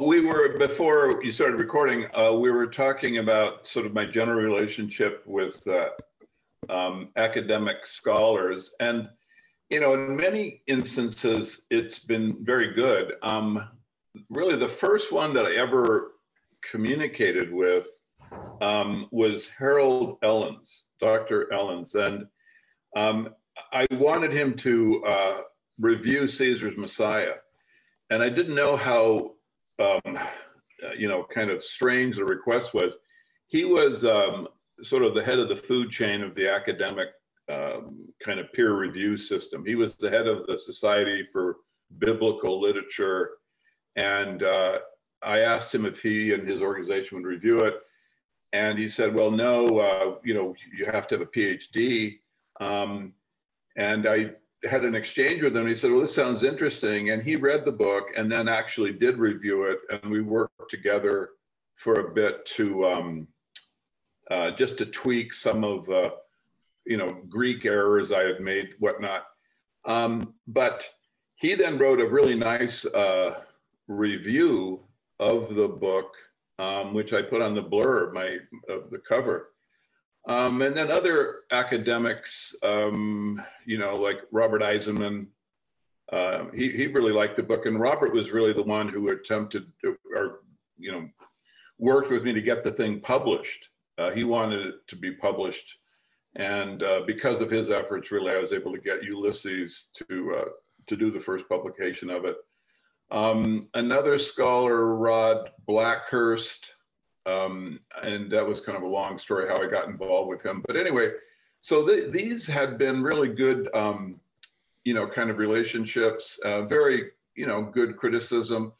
We were before you started recording. Uh, we were talking about sort of my general relationship with uh, um, academic scholars, and you know, in many instances, it's been very good. Um, really, the first one that I ever communicated with um, was Harold Ellens, Dr. Ellens, and um, I wanted him to uh, review Caesar's Messiah, and I didn't know how um, you know kind of strange the request was. He was um, sort of the head of the food chain of the academic um, kind of peer review system. He was the head of the Society for Biblical Literature, and uh, I asked him if he and his organization would review it, and he said, "Well, no, uh, you know, you have to have a PhD." Um, and I had an exchange with him. He said, "Well, this sounds interesting," and he read the book and then actually did review it, and we worked together for a bit to um, uh, just to tweak some of uh, you know Greek errors I had made, whatnot. Um, but he then wrote a really nice uh, review of the book, um, which I put on the blurb, my of the cover. Um, and then other academics, um, you know, like Robert Eisenman, uh, he, he really liked the book. And Robert was really the one who attempted to, or, you know, worked with me to get the thing published. Uh, he wanted it to be published. And uh, because of his efforts, really, I was able to get Ulysses to, uh, to do the first publication of it. Um, another scholar, Rod Blackhirst, um, and that was kind of a long story how I got involved with him. But anyway, so th these had been really good, um, you know, kind of relationships, uh, very, you know, good criticism.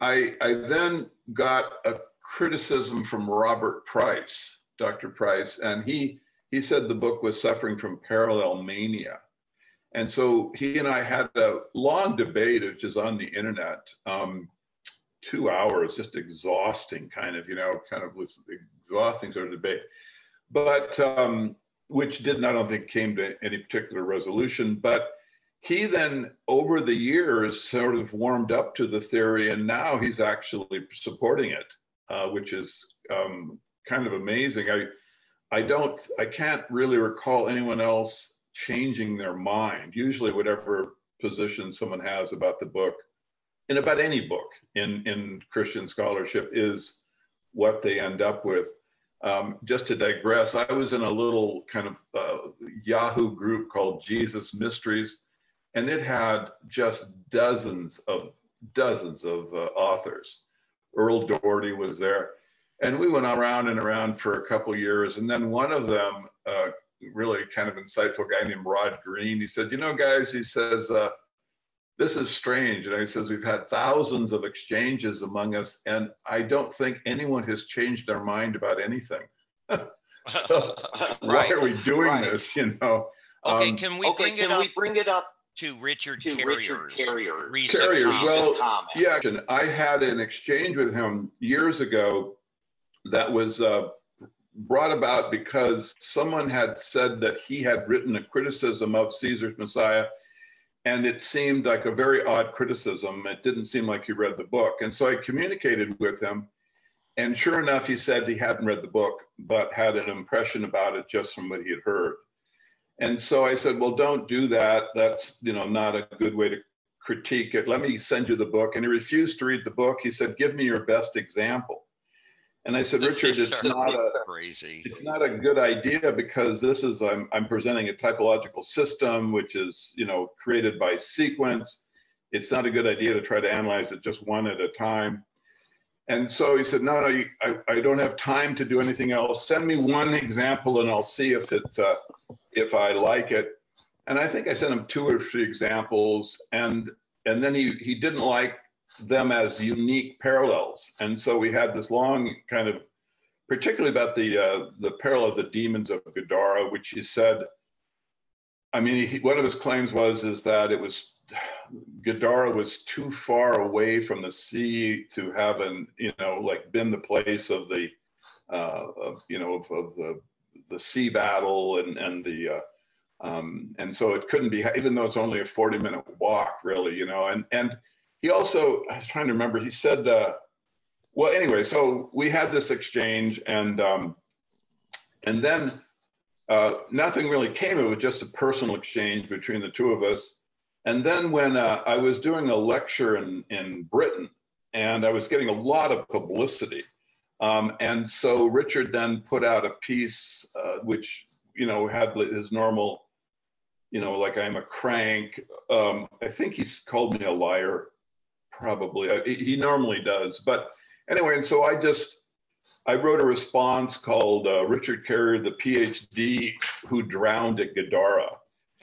I, I then got a criticism from Robert Price, Dr. Price, and he, he said the book was suffering from parallel mania. And so he and I had a long debate, which is on the internet. Um, two hours, just exhausting kind of, you know, kind of was exhausting sort of debate. But um, which didn't, I don't think, came to any particular resolution. But he then, over the years, sort of warmed up to the theory, and now he's actually supporting it, uh, which is um, kind of amazing. I, I don't, I can't really recall anyone else changing their mind. Usually, whatever position someone has about the book and about any book in, in Christian scholarship is what they end up with. Um, just to digress, I was in a little kind of uh, Yahoo group called Jesus Mysteries, and it had just dozens of dozens of uh, authors. Earl Doherty was there, and we went around and around for a couple years. And then one of them, uh, really kind of insightful guy named Rod Green, he said, "You know, guys," he says, uh, this is strange. And he says, we've had thousands of exchanges among us, and I don't think anyone has changed their mind about anything. so right. why are we doing right. this? You know. Okay, um, can we okay, bring can it up? we bring it up to Richard to Carrier's, Richard Carrier's, Carrier's well, comment. yeah, I had an exchange with him years ago that was uh, brought about because someone had said that he had written a criticism of Caesar's Messiah and it seemed like a very odd criticism. It didn't seem like he read the book. And so I communicated with him. And sure enough, he said he hadn't read the book, but had an impression about it just from what he had heard. And so I said, well, don't do that. That's, you know, not a good way to critique it. Let me send you the book. And he refused to read the book. He said, give me your best example. And I said, this Richard, it's not a crazy. It's not a good idea because this is I'm I'm presenting a typological system which is you know created by sequence. It's not a good idea to try to analyze it just one at a time. And so he said, no, no, you, I, I don't have time to do anything else. Send me one example and I'll see if it's uh, if I like it. And I think I sent him two or three examples, and and then he he didn't like them as unique parallels. And so we had this long kind of, particularly about the uh, the parallel of the demons of Gadara, which he said. I mean, he, one of his claims was is that it was Gadara was too far away from the sea to have an you know like been the place of the uh, of you know of, of the the sea battle and and the uh, um, and so it couldn't be even though it's only a 40 minute walk really you know and and he also, I was trying to remember, he said, uh, well, anyway, so we had this exchange and, um, and then uh, nothing really came It was just a personal exchange between the two of us. And then when uh, I was doing a lecture in, in Britain and I was getting a lot of publicity, um, and so Richard then put out a piece uh, which, you know, had his normal, you know, like I'm a crank. Um, I think he's called me a liar, probably. Uh, he normally does. But anyway, and so I just, I wrote a response called uh, Richard Carrier, the PhD who drowned at Gadara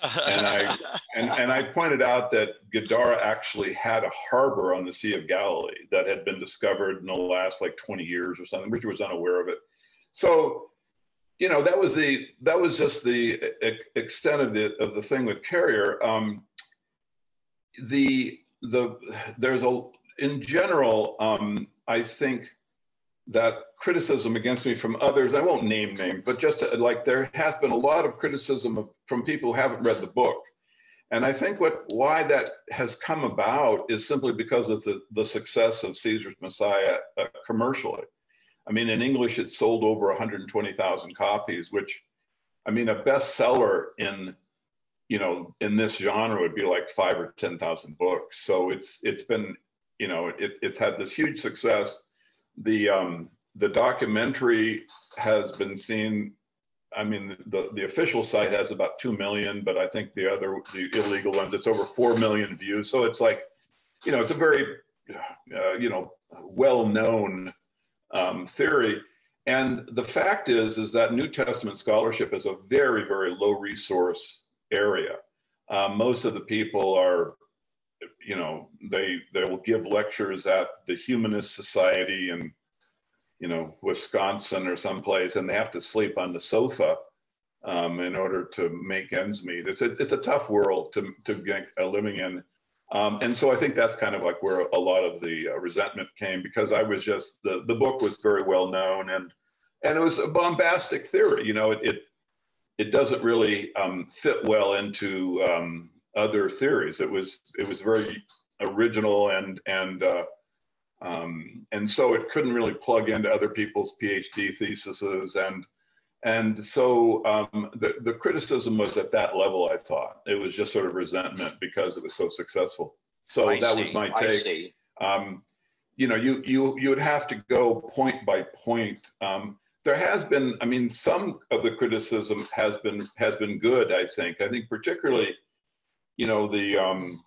and I and, and I pointed out that Gadara actually had a harbor on the Sea of Galilee that had been discovered in the last like 20 years or something. Richard was unaware of it. So, you know, that was the that was just the extent of the of the thing with Carrier. Um, the the there's a in general, um, I think that criticism against me from others, I won't name names, but just to, like there has been a lot of criticism of, from people who haven't read the book. And I think what why that has come about is simply because of the, the success of Caesar's Messiah uh, commercially. I mean, in English, it sold over 120,000 copies, which, I mean, a bestseller in, you know, in this genre would be like five or 10,000 books. So it's it's been, you know, it, it's had this huge success the um, the documentary has been seen. I mean, the the official site has about two million, but I think the other the illegal ones it's over four million views. So it's like, you know, it's a very uh, you know well known um, theory. And the fact is, is that New Testament scholarship is a very, very low resource area. Um, most of the people are you know, they they will give lectures at the Humanist Society in, you know, Wisconsin or someplace, and they have to sleep on the sofa um, in order to make ends meet. It's a, it's a tough world to to get a living in. Um, and so I think that's kind of like where a lot of the uh, resentment came because I was just the the book was very well known and and it was a bombastic theory. You know, it it, it doesn't really um, fit well into um, other theories. It was it was very original and and uh, um, and so it couldn't really plug into other people's PhD theses and and so um, the the criticism was at that level. I thought it was just sort of resentment because it was so successful. So I that see. was my take. Um, you know, you you you would have to go point by point. Um, there has been, I mean, some of the criticism has been has been good. I think. I think particularly you know, the um,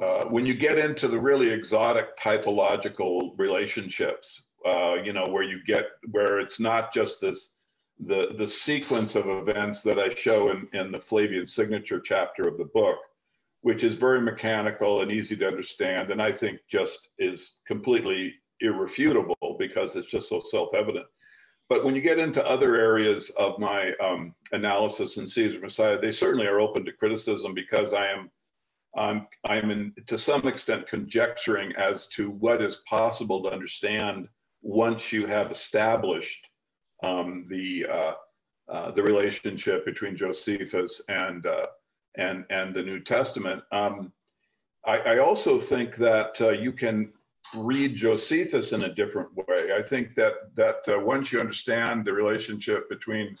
uh, when you get into the really exotic typological relationships, uh, you know, where you get where it's not just this the the sequence of events that I show in, in the Flavian signature chapter of the book, which is very mechanical and easy to understand, and I think just is completely irrefutable because it's just so self-evident. But when you get into other areas of my um, analysis in Caesar Messiah, they certainly are open to criticism because I am, um, I'm in, to some extent conjecturing as to what is possible to understand once you have established um, the uh, uh, the relationship between Josephus and uh, and and the New Testament. Um, I, I, also think that uh, you can read Josephus in a different way. I think that that uh, once you understand the relationship between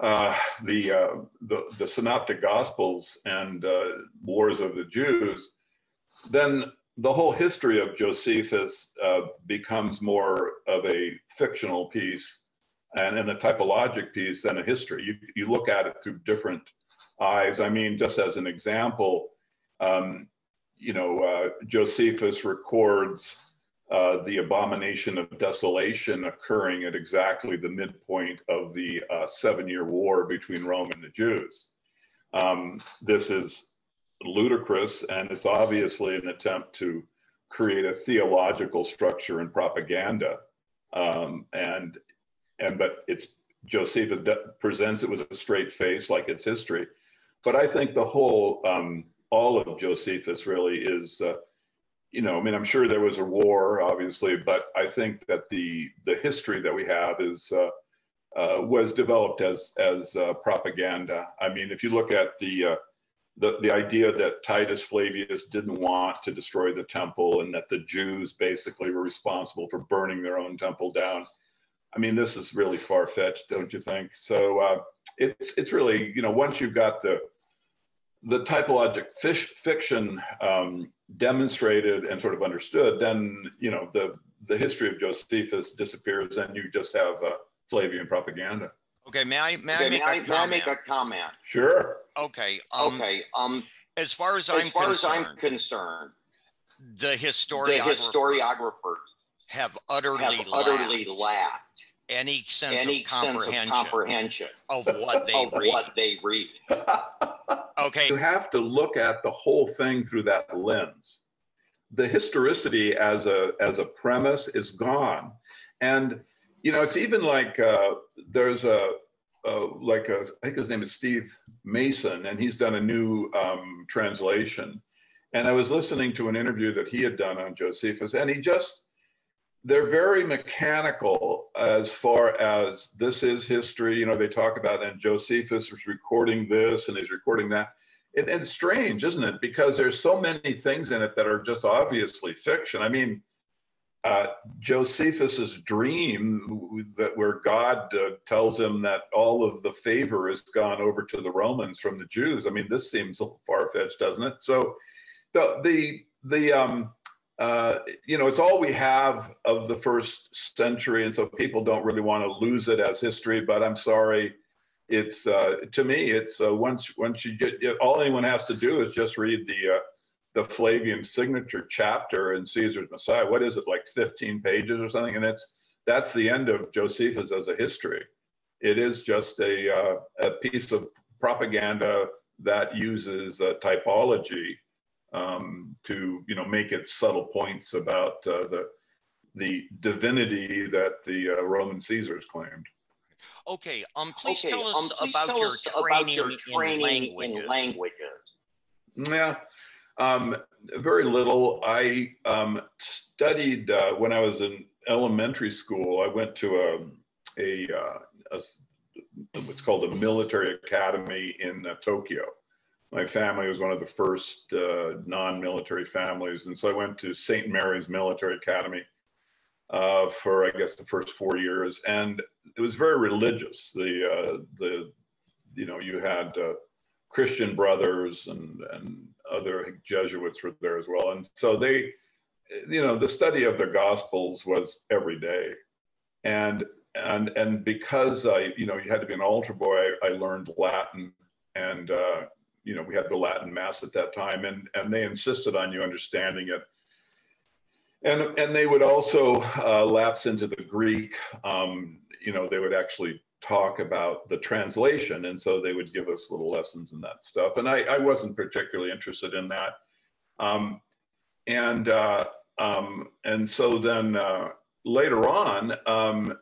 uh, the, uh, the, the synoptic gospels and uh, wars of the Jews, then the whole history of Josephus uh, becomes more of a fictional piece and, and a typologic piece than a history. You, you look at it through different eyes. I mean, just as an example, um, you know, uh, Josephus records uh, the abomination of desolation occurring at exactly the midpoint of the uh, seven year war between Rome and the Jews. Um, this is ludicrous, and it's obviously an attempt to create a theological structure and propaganda. Um, and, and, but it's Josephus presents it with a straight face like it's history. But I think the whole um, all of Josephus really is, uh, you know, I mean, I'm sure there was a war, obviously, but I think that the the history that we have is uh, uh, was developed as as uh, propaganda. I mean, if you look at the uh, the, the idea that Titus Flavius didn't want to destroy the temple and that the Jews basically were responsible for burning their own temple down. I mean, this is really far fetched, don't you think? So uh, it's it's really you know once you've got the the typologic fish, fiction um, demonstrated and sort of understood, then you know the the history of Josephus disappears, and you just have uh, Flavian propaganda. Okay, may I may, okay, I, make may, I, may I, make a comment? Sure. Okay. Um, okay. Um, as far as, as I'm far as I'm concerned, the historiographers, the historiographers have utterly have utterly lacked, lacked any sense, any of, comprehension sense of comprehension of what they of read. What they read. okay. You have to look at the whole thing through that lens. The historicity as a as a premise is gone, and you know it's even like uh, there's a, a like a I think his name is Steve Mason, and he's done a new um, translation. And I was listening to an interview that he had done on Josephus, and he just they're very mechanical as far as this is history. You know, they talk about and Josephus was recording this and he's recording that. It, it's strange, isn't it? Because there's so many things in it that are just obviously fiction. I mean, uh, Josephus's dream that where God uh, tells him that all of the favor has gone over to the Romans from the Jews. I mean, this seems far fetched, doesn't it? So the the the um, uh, you know, it's all we have of the first century, and so people don't really want to lose it as history. But I'm sorry, it's uh, to me, it's uh, once once you get all anyone has to do is just read the uh, the Flavian signature chapter in Caesar's Messiah. What is it like 15 pages or something? And it's that's the end of Josephus as a history. It is just a uh, a piece of propaganda that uses typology um, to you know make its subtle points about uh, the the divinity that the uh, Roman Caesars claimed. Okay, um, please okay, tell us, um, please about, tell your us about, your training, in, languages. in languages. Yeah, um, very little. I um, studied uh, when I was in elementary school. I went to a a, uh, a what's called a military academy in uh, Tokyo my family was one of the first uh, non-military families, and so I went to St. Mary's Military Academy uh, for I guess the first four years, and it was very religious. The uh, the you know you had uh, Christian brothers and and other Jesuits were there as well, and so they you know the study of the Gospels was every day, and and and because I you know you had to be an altar boy, I, I learned Latin and uh, you know, we had the Latin Mass at that time, and and they insisted on you understanding it. And and they would also uh, lapse into the Greek. Um, you know, they would actually talk about the translation, and so they would give us little lessons in that stuff. And I, I wasn't particularly interested in that. Um, and uh, um, and so then uh, later on, um,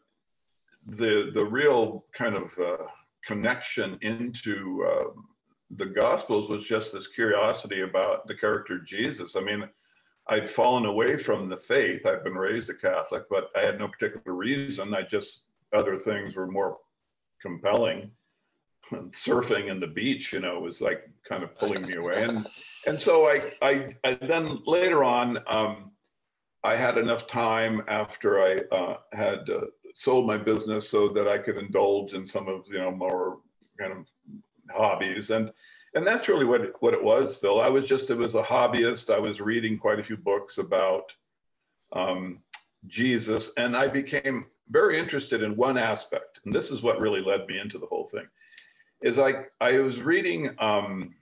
the the real kind of uh, connection into uh, the Gospels was just this curiosity about the character Jesus. I mean, I'd fallen away from the faith. I've been raised a Catholic, but I had no particular reason. I just, other things were more compelling. Surfing and the beach, you know, was like kind of pulling me away. And, and so I, I, I then later on, um, I had enough time after I uh, had uh, sold my business so that I could indulge in some of, you know, more kind of hobbies. And and that's really what it, what it was phil. I was just it was a hobbyist. I was reading quite a few books about um, jesus. And i became very interested in one aspect. And this is what really led me into the whole thing. Is i i was reading um,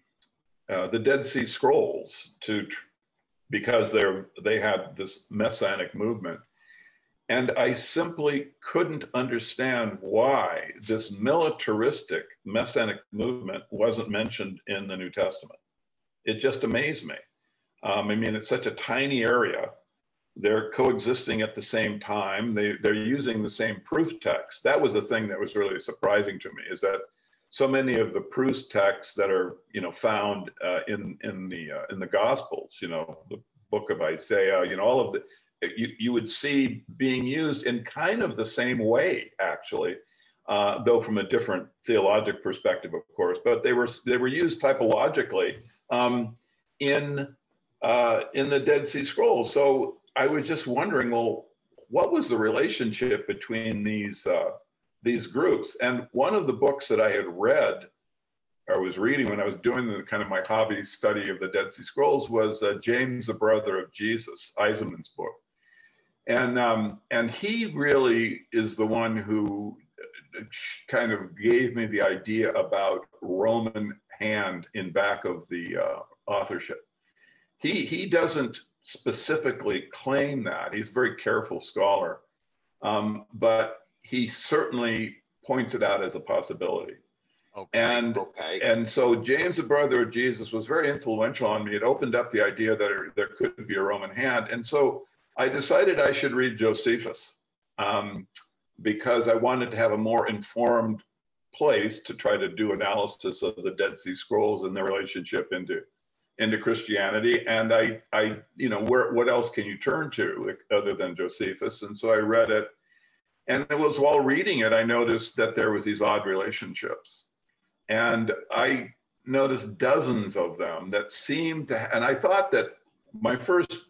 uh, the dead sea scrolls to because they're they had this messianic movement and I simply couldn't understand why this militaristic messianic movement wasn't mentioned in the New Testament. It just amazed me. Um, I mean, it's such a tiny area. They're coexisting at the same time. They, they're using the same proof text. That was the thing that was really surprising to me is that so many of the proof texts that are, you know, found uh, in, in, the, uh, in the Gospels, you know, the book of Isaiah, you know, all of the, you, you would see being used in kind of the same way, actually. uh, though from a different theologic perspective, of course. But they were they were used typologically um, in uh, in the Dead Sea Scrolls. So I was just wondering, well, what was the relationship between these uh, these groups? And one of the books that I had read or was reading when I was doing the kind of my hobby study of the Dead Sea Scrolls was uh, James, the brother of Jesus, Eisenman's book. And um, and he really is the one who uh, kind of gave me the idea about Roman hand in back of the uh, authorship. He he doesn't specifically claim that. He's a very careful scholar, um, but he certainly points it out as a possibility. Okay. And okay. and so James, the brother of Jesus, was very influential on me. It opened up the idea that there could be a Roman hand, and so I decided I should read Josephus um, because I wanted to have a more informed place to try to do analysis of the Dead Sea Scrolls and their relationship into into Christianity. And I, I, you know, where what else can you turn to other than Josephus? And so I read it, and it was while reading it I noticed that there was these odd relationships and I noticed dozens of them that seemed to, and I thought that my first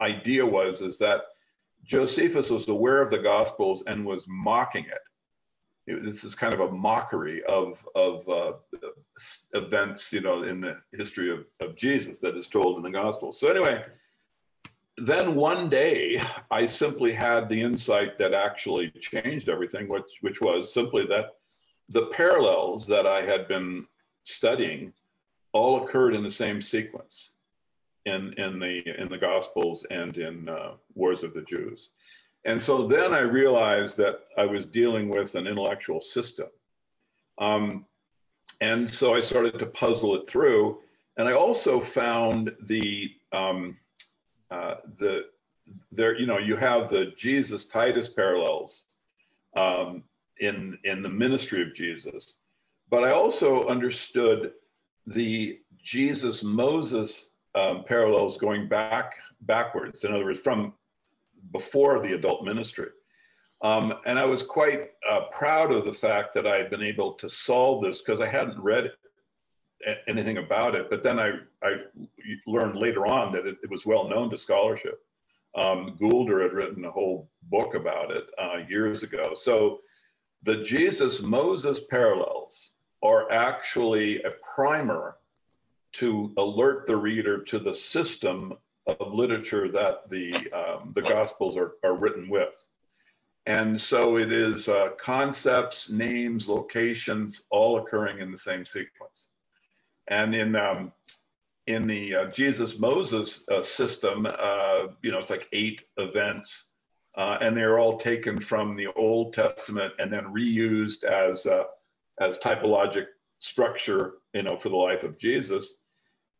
idea was is that Josephus was aware of the Gospels and was mocking it. it this is kind of a mockery of of uh, events, you know, in the history of, of Jesus that is told in the Gospels. So anyway, then one day I simply had the insight that actually changed everything, which which was simply that the parallels that I had been studying all occurred in the same sequence in, in, the, in the Gospels and in uh, Wars of the Jews. And so then I realized that I was dealing with an intellectual system. Um, and so I started to puzzle it through. And I also found the, um, uh, the, there, you know, you have the Jesus Titus parallels um, in in the ministry of Jesus. But I also understood the Jesus Moses um, parallels going back backwards. In other words, from before the adult ministry. Um, and I was quite uh, proud of the fact that I had been able to solve this because I hadn't read anything about it. But then I, I learned later on that it, it was well known to scholarship. Um, Goulder had written a whole book about it uh, years ago. So the Jesus Moses parallels are actually a primer to alert the reader to the system of literature that the, um, the Gospels are, are written with. And so it is uh, concepts, names, locations, all occurring in the same sequence. And in, um, in the uh, Jesus Moses uh, system, uh, you know, it's like eight events uh, and they're all taken from the Old Testament and then reused as uh, as typologic structure, you know, for the life of Jesus.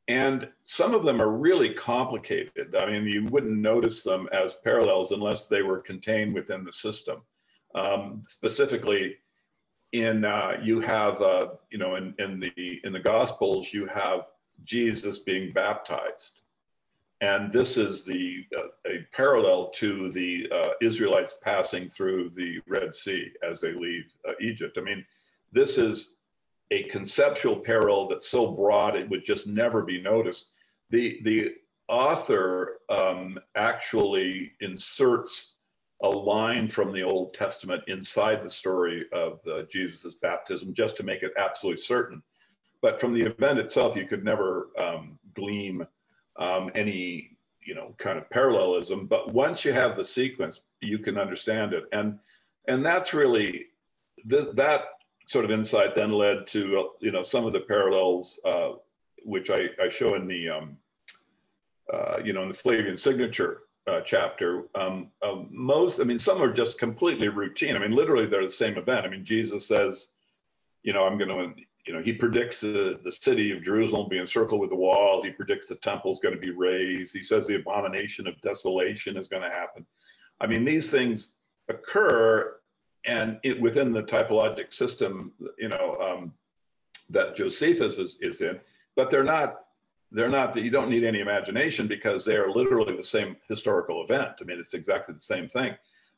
And some of them are really complicated. I mean, you wouldn't notice them as parallels unless they were contained within the system. Um, specifically, in uh, you have uh, you know in, in the in the Gospels you have Jesus being baptized, and this is the uh, a parallel to the uh, Israelites passing through the Red Sea as they leave uh, Egypt. I mean, this is a conceptual parallel that's so broad it would just never be noticed. The the author um, actually inserts a line from the Old Testament inside the story of uh, Jesus's baptism just to make it absolutely certain. But from the event itself, you could never um, glean um, any you know kind of parallelism but once you have the sequence you can understand it and and that's really this, that sort of insight then led to you know some of the parallels uh, which I, I show in the um, uh, you know in the Flavian signature uh, chapter um, most I mean some are just completely routine I mean literally they're the same event I mean Jesus says you know I'm going to you know, he predicts the, the city of Jerusalem will be encircled with a wall. He predicts the temple is going to be raised. He says the abomination of desolation is going to happen. I mean, these things occur and it, within the typologic system, you know, um, that Josephus is, is in, but they're not, they're not that you don't need any imagination because they are literally the same historical event. I mean, it's exactly the same thing.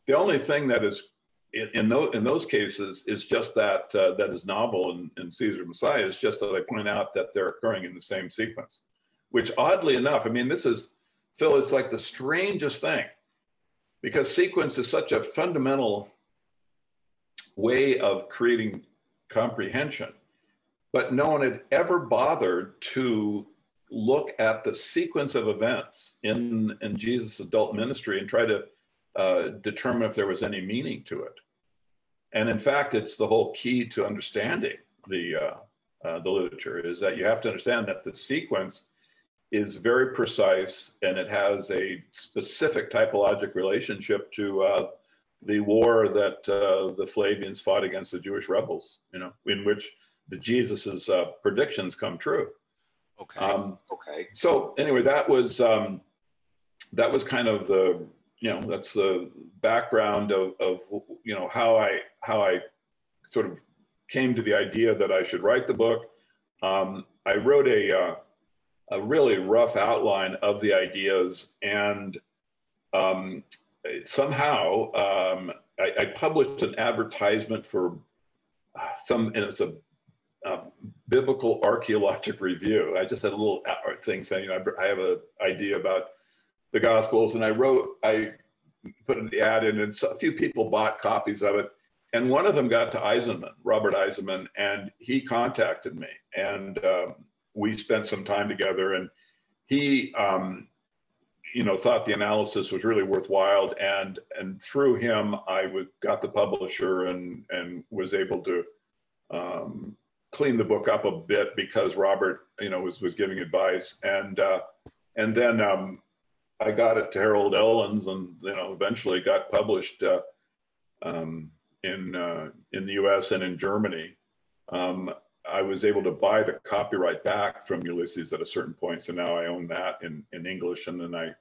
The only thing that is in, in, those, in those cases, is just that uh, that is novel in, in Caesar Messiah. It's just that I point out that they're occurring in the same sequence, which oddly enough, I mean, this is, Phil, it's like the strangest thing because sequence is such a fundamental way of creating comprehension. But no one had ever bothered to look at the sequence of events in, in Jesus' adult ministry and try to uh, determine if there was any meaning to it. And in fact, it's the whole key to understanding the, uh, uh, the literature is that you have to understand that the sequence is very precise and it has a specific typologic relationship to uh, the war that uh, the Flavians fought against the Jewish rebels, you know, in which the Jesus's uh, predictions come true. Okay. Um, okay. So anyway, that was um, that was kind of the you know that's the background of, of you know how I how I sort of came to the idea that I should write the book. Um, I wrote a uh, a really rough outline of the ideas and um, somehow um, I, I, published an advertisement for uh, some, and it's a, a, biblical archaeologic review. I just had a little thing saying, you know, I have an idea about the Gospels, and I wrote, I put an ad in, and so a few people bought copies of it. And one of them got to Eisenman, Robert Eisenman, and he contacted me, and um, we spent some time together. And he um, you know thought the analysis was really worthwhile and and through him I would, got the publisher and and was able to um, clean the book up a bit because Robert you know was was giving advice and uh, and then um, I got it to Harold Ellens and you know eventually got published uh, um, in uh, in the U.S. and in Germany. Um, I was able to buy the copyright back from Ulysses at a certain point, so now I own that in in English, and then I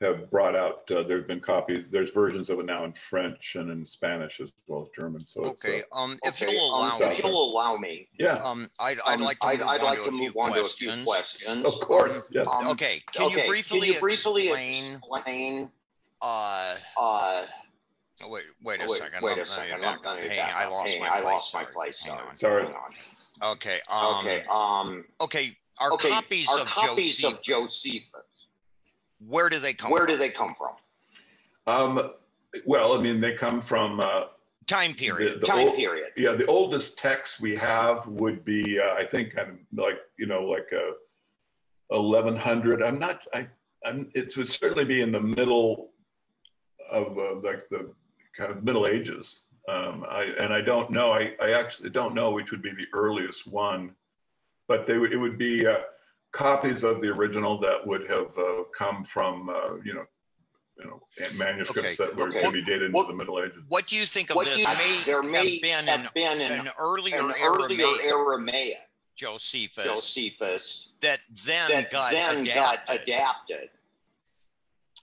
have brought out. Uh, there have been copies. There's versions of it now in French and in Spanish as well as German. So okay. Uh, um, if okay. you'll allow um, me, if you'll allow me, yeah. Um, I'd, I'd um, like to move, I'd, I'd like to move on to a few questions. Of course. Yeah. Um, okay. Can okay. you briefly, Can you briefly explain? explain uh. Uh. Oh, wait, wait a wait, second. Wait a second. Hey, I lost my I place. lost my place. Sorry. Sorry. Okay. Um, okay. Um. Okay. Our okay, copies, our of, copies Josephus, of Josephus where do they come Where from? do they come from? Um, well, I mean, they come from uh, time period. The, the time old, period. Yeah, the oldest text we have would be, uh, I think, kind of like you know, like a 1100. I'm not. I. I'm, it would certainly be in the middle of uh, like the kind of Middle Ages. Um, I, and I don't know. I, I actually don't know which would be the earliest one, but they would. It would be. Uh, copies of the original that would have uh, come from, uh, you know, you know, manuscripts okay. that were okay. maybe dated into the Middle Ages. What do you think of what this? May there may have been, have an, been an, an, earlier, an earlier Aramaic, Aramaic Josephus, Josephus that then that got then adapted. got adapted.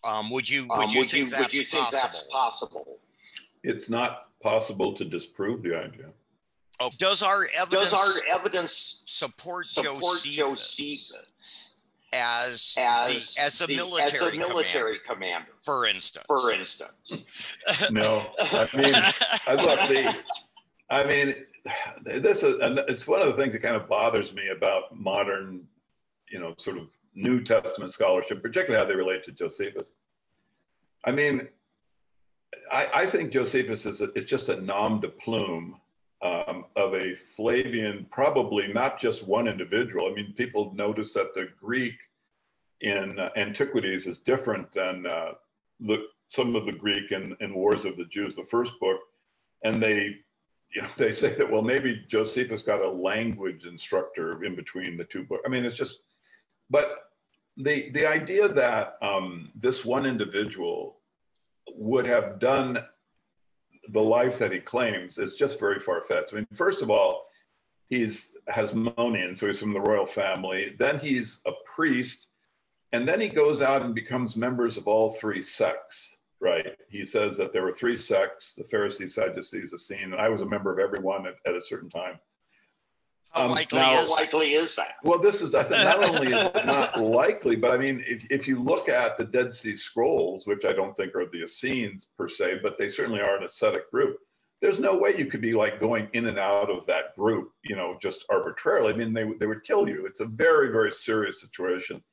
Um, would you would um, you, would think, you, that's would you think that's possible? It's not possible to disprove the idea. Oh, does our evidence does our evidence support, support Josephus, Josephus as as the, as a the, military as a military commander, commander, for instance? For instance, no. I mean, I love the. I mean, this is it's one of the things that kind of bothers me about modern, you know, sort of New Testament scholarship, particularly how they relate to Josephus. I mean, I, I think Josephus is a, it's just a nom de plume um, of a Flavian, probably not just one individual. I mean, people notice that the Greek in uh, Antiquities is different than uh, the, some of the Greek in, in Wars of the Jews, the first book. And they, you know, they say that, well, maybe Josephus got a language instructor in between the two books. I mean, it's just, but the, the idea that um, this one individual would have done the life that he claims is just very far fetched. I mean, first of all, he's Hasmonean, so he's from the royal family. Then he's a priest, and then he goes out and becomes members of all three sects. Right? He says that there were three sects: the Pharisees, Sadducees, the Essene, and I was a member of every one at, at a certain time. How um, likely, now, is, likely is that? Well, this is I think not only is it not likely, but I mean, if, if you look at the Dead Sea Scrolls, which I don't think are the Essenes per se, but they certainly are an ascetic group, there's no way you could be like going in and out of that group, you know, just arbitrarily. I mean, they, they would kill you. It's a very, very serious situation.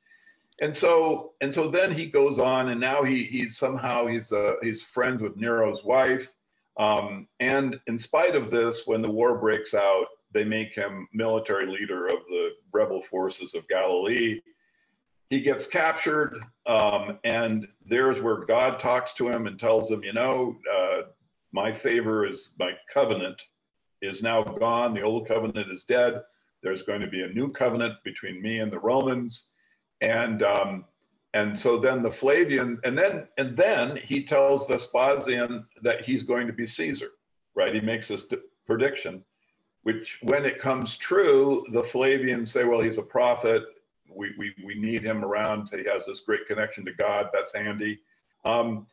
And so, and so then he goes on, and now he he's somehow he's uh, he's friends with Nero's wife. Um, and in spite of this, when the war breaks out, they make him military leader of the rebel forces of Galilee. He gets captured, um, and there's where God talks to him and tells him, you know, uh, my favor is my covenant is now gone. The old covenant is dead. There's going to be a new covenant between me and the Romans. And um, and so then the Flavian, and then and then he tells Vespasian that he's going to be Caesar, right? He makes this prediction, which when it comes true, the Flavians say, well, he's a prophet. We, we, we need him around. He has this great connection to God. That's handy. Um,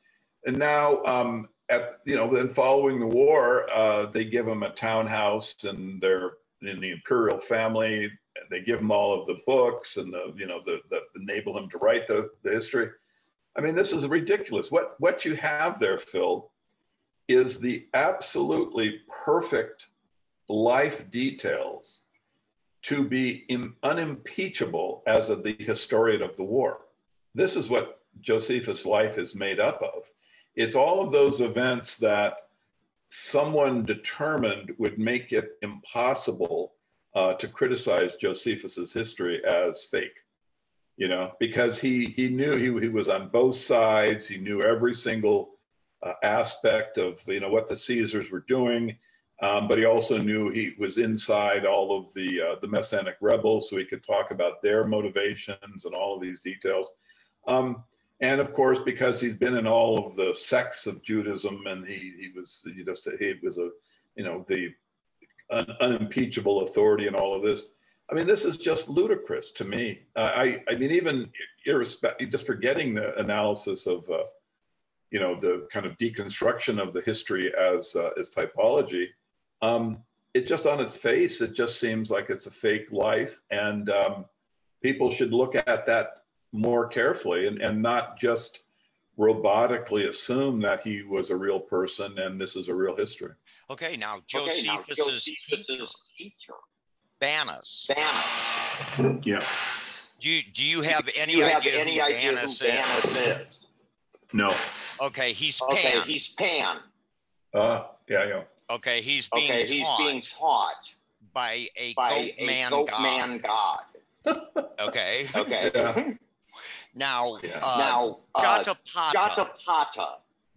and now um, at you know then following the war uh, they give him a townhouse and they're in the imperial family they give him all of the books and the you know the, that enable him to write the, the history i mean this is ridiculous what what you have there phil is the absolutely perfect life details to be in, unimpeachable as of the historian of the war. This is what josephus life is made up of. It's all of those events that someone determined would make it impossible uh, to criticize Josephus's history as fake, you know, because he he knew he, he was on both sides. He knew every single uh, aspect of you know what the Caesars were doing, um, but he also knew he was inside all of the uh, the Messianic rebels, so he could talk about their motivations and all of these details. Um, and of course, because he's been in all of the sects of Judaism, and he he was he just he was a you know the un, unimpeachable authority in all of this. I mean, this is just ludicrous to me. Uh, I I mean, even irrespective, just forgetting the analysis of uh, you know the kind of deconstruction of the history as uh, as typology. Um, it just on its face, it just seems like it's a fake life, and um, people should look at that more carefully and, and not just robotically assume that he was a real person and this is a real history. Okay, now Josephus's, okay, teacher, teacher, Banus. Banus. Yeah. Do you, do you have any you idea have any who idea Banus, who Banus is? No. Okay, he's Pan. Okay, he's Pan. Uh, yeah, yeah. Okay, he's being okay, he's taught being taught by a by goat a man goat god. man god. okay. Okay. Yeah. Now, yeah. uh, now uh, Jotapata. Jotapata.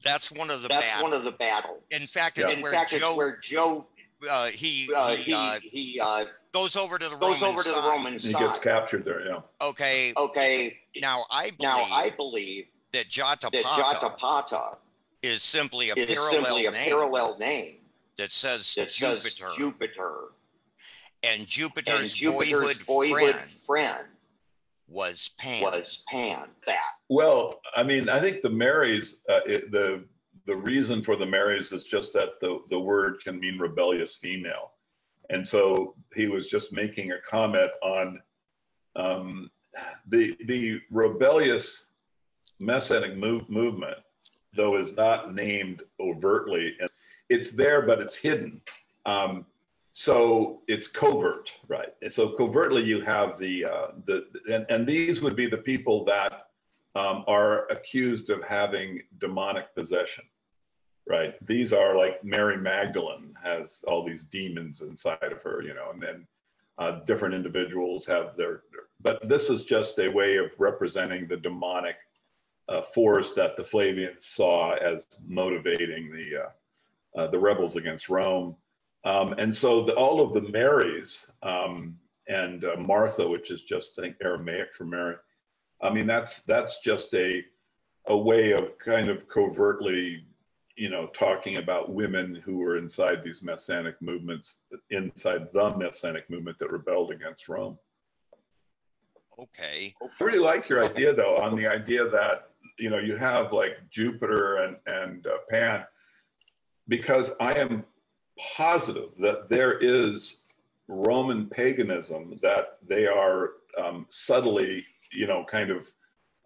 That's one of the that's battles. one of the battles. In fact, it's in where fact, Joe, where Joe uh, he uh, he uh, he, uh, goes over to the goes Roman over to side. the Roman he side. He gets captured there. Yeah. Okay. Okay. Now I believe now I believe that Jotapata, that Jotapata is simply a is parallel simply a name parallel name that says that Jupiter. Says Jupiter. And Jupiter's, and Jupiter's boyhood, boyhood friend, friend was Pan. Was Pan that? Well, I mean, I think the Marys, uh, it, the the reason for the Marys is just that the the word can mean rebellious female, and so he was just making a comment on um, the the rebellious messianic move, movement, though is not named overtly, and it's there, but it's hidden. Um, so it's covert, right? And so covertly, you have the uh, the and, and these would be the people that um, are accused of having demonic possession, right? These are like Mary Magdalene has all these demons inside of her, you know, and then uh, different individuals have their, but this is just a way of representing the demonic uh, force that the Flavians saw as motivating the uh, the rebels against Rome. Um, and so the, all of the Marys um, and uh, Martha, which is just I think Aramaic for Mary, I mean that's that's just a a way of kind of covertly, you know, talking about women who were inside these messianic movements, inside the messianic movement that rebelled against Rome. Okay. I really like your idea though on the idea that you know you have like Jupiter and and uh, Pan, because I am positive that there is Roman paganism that they are um, subtly, you know, kind of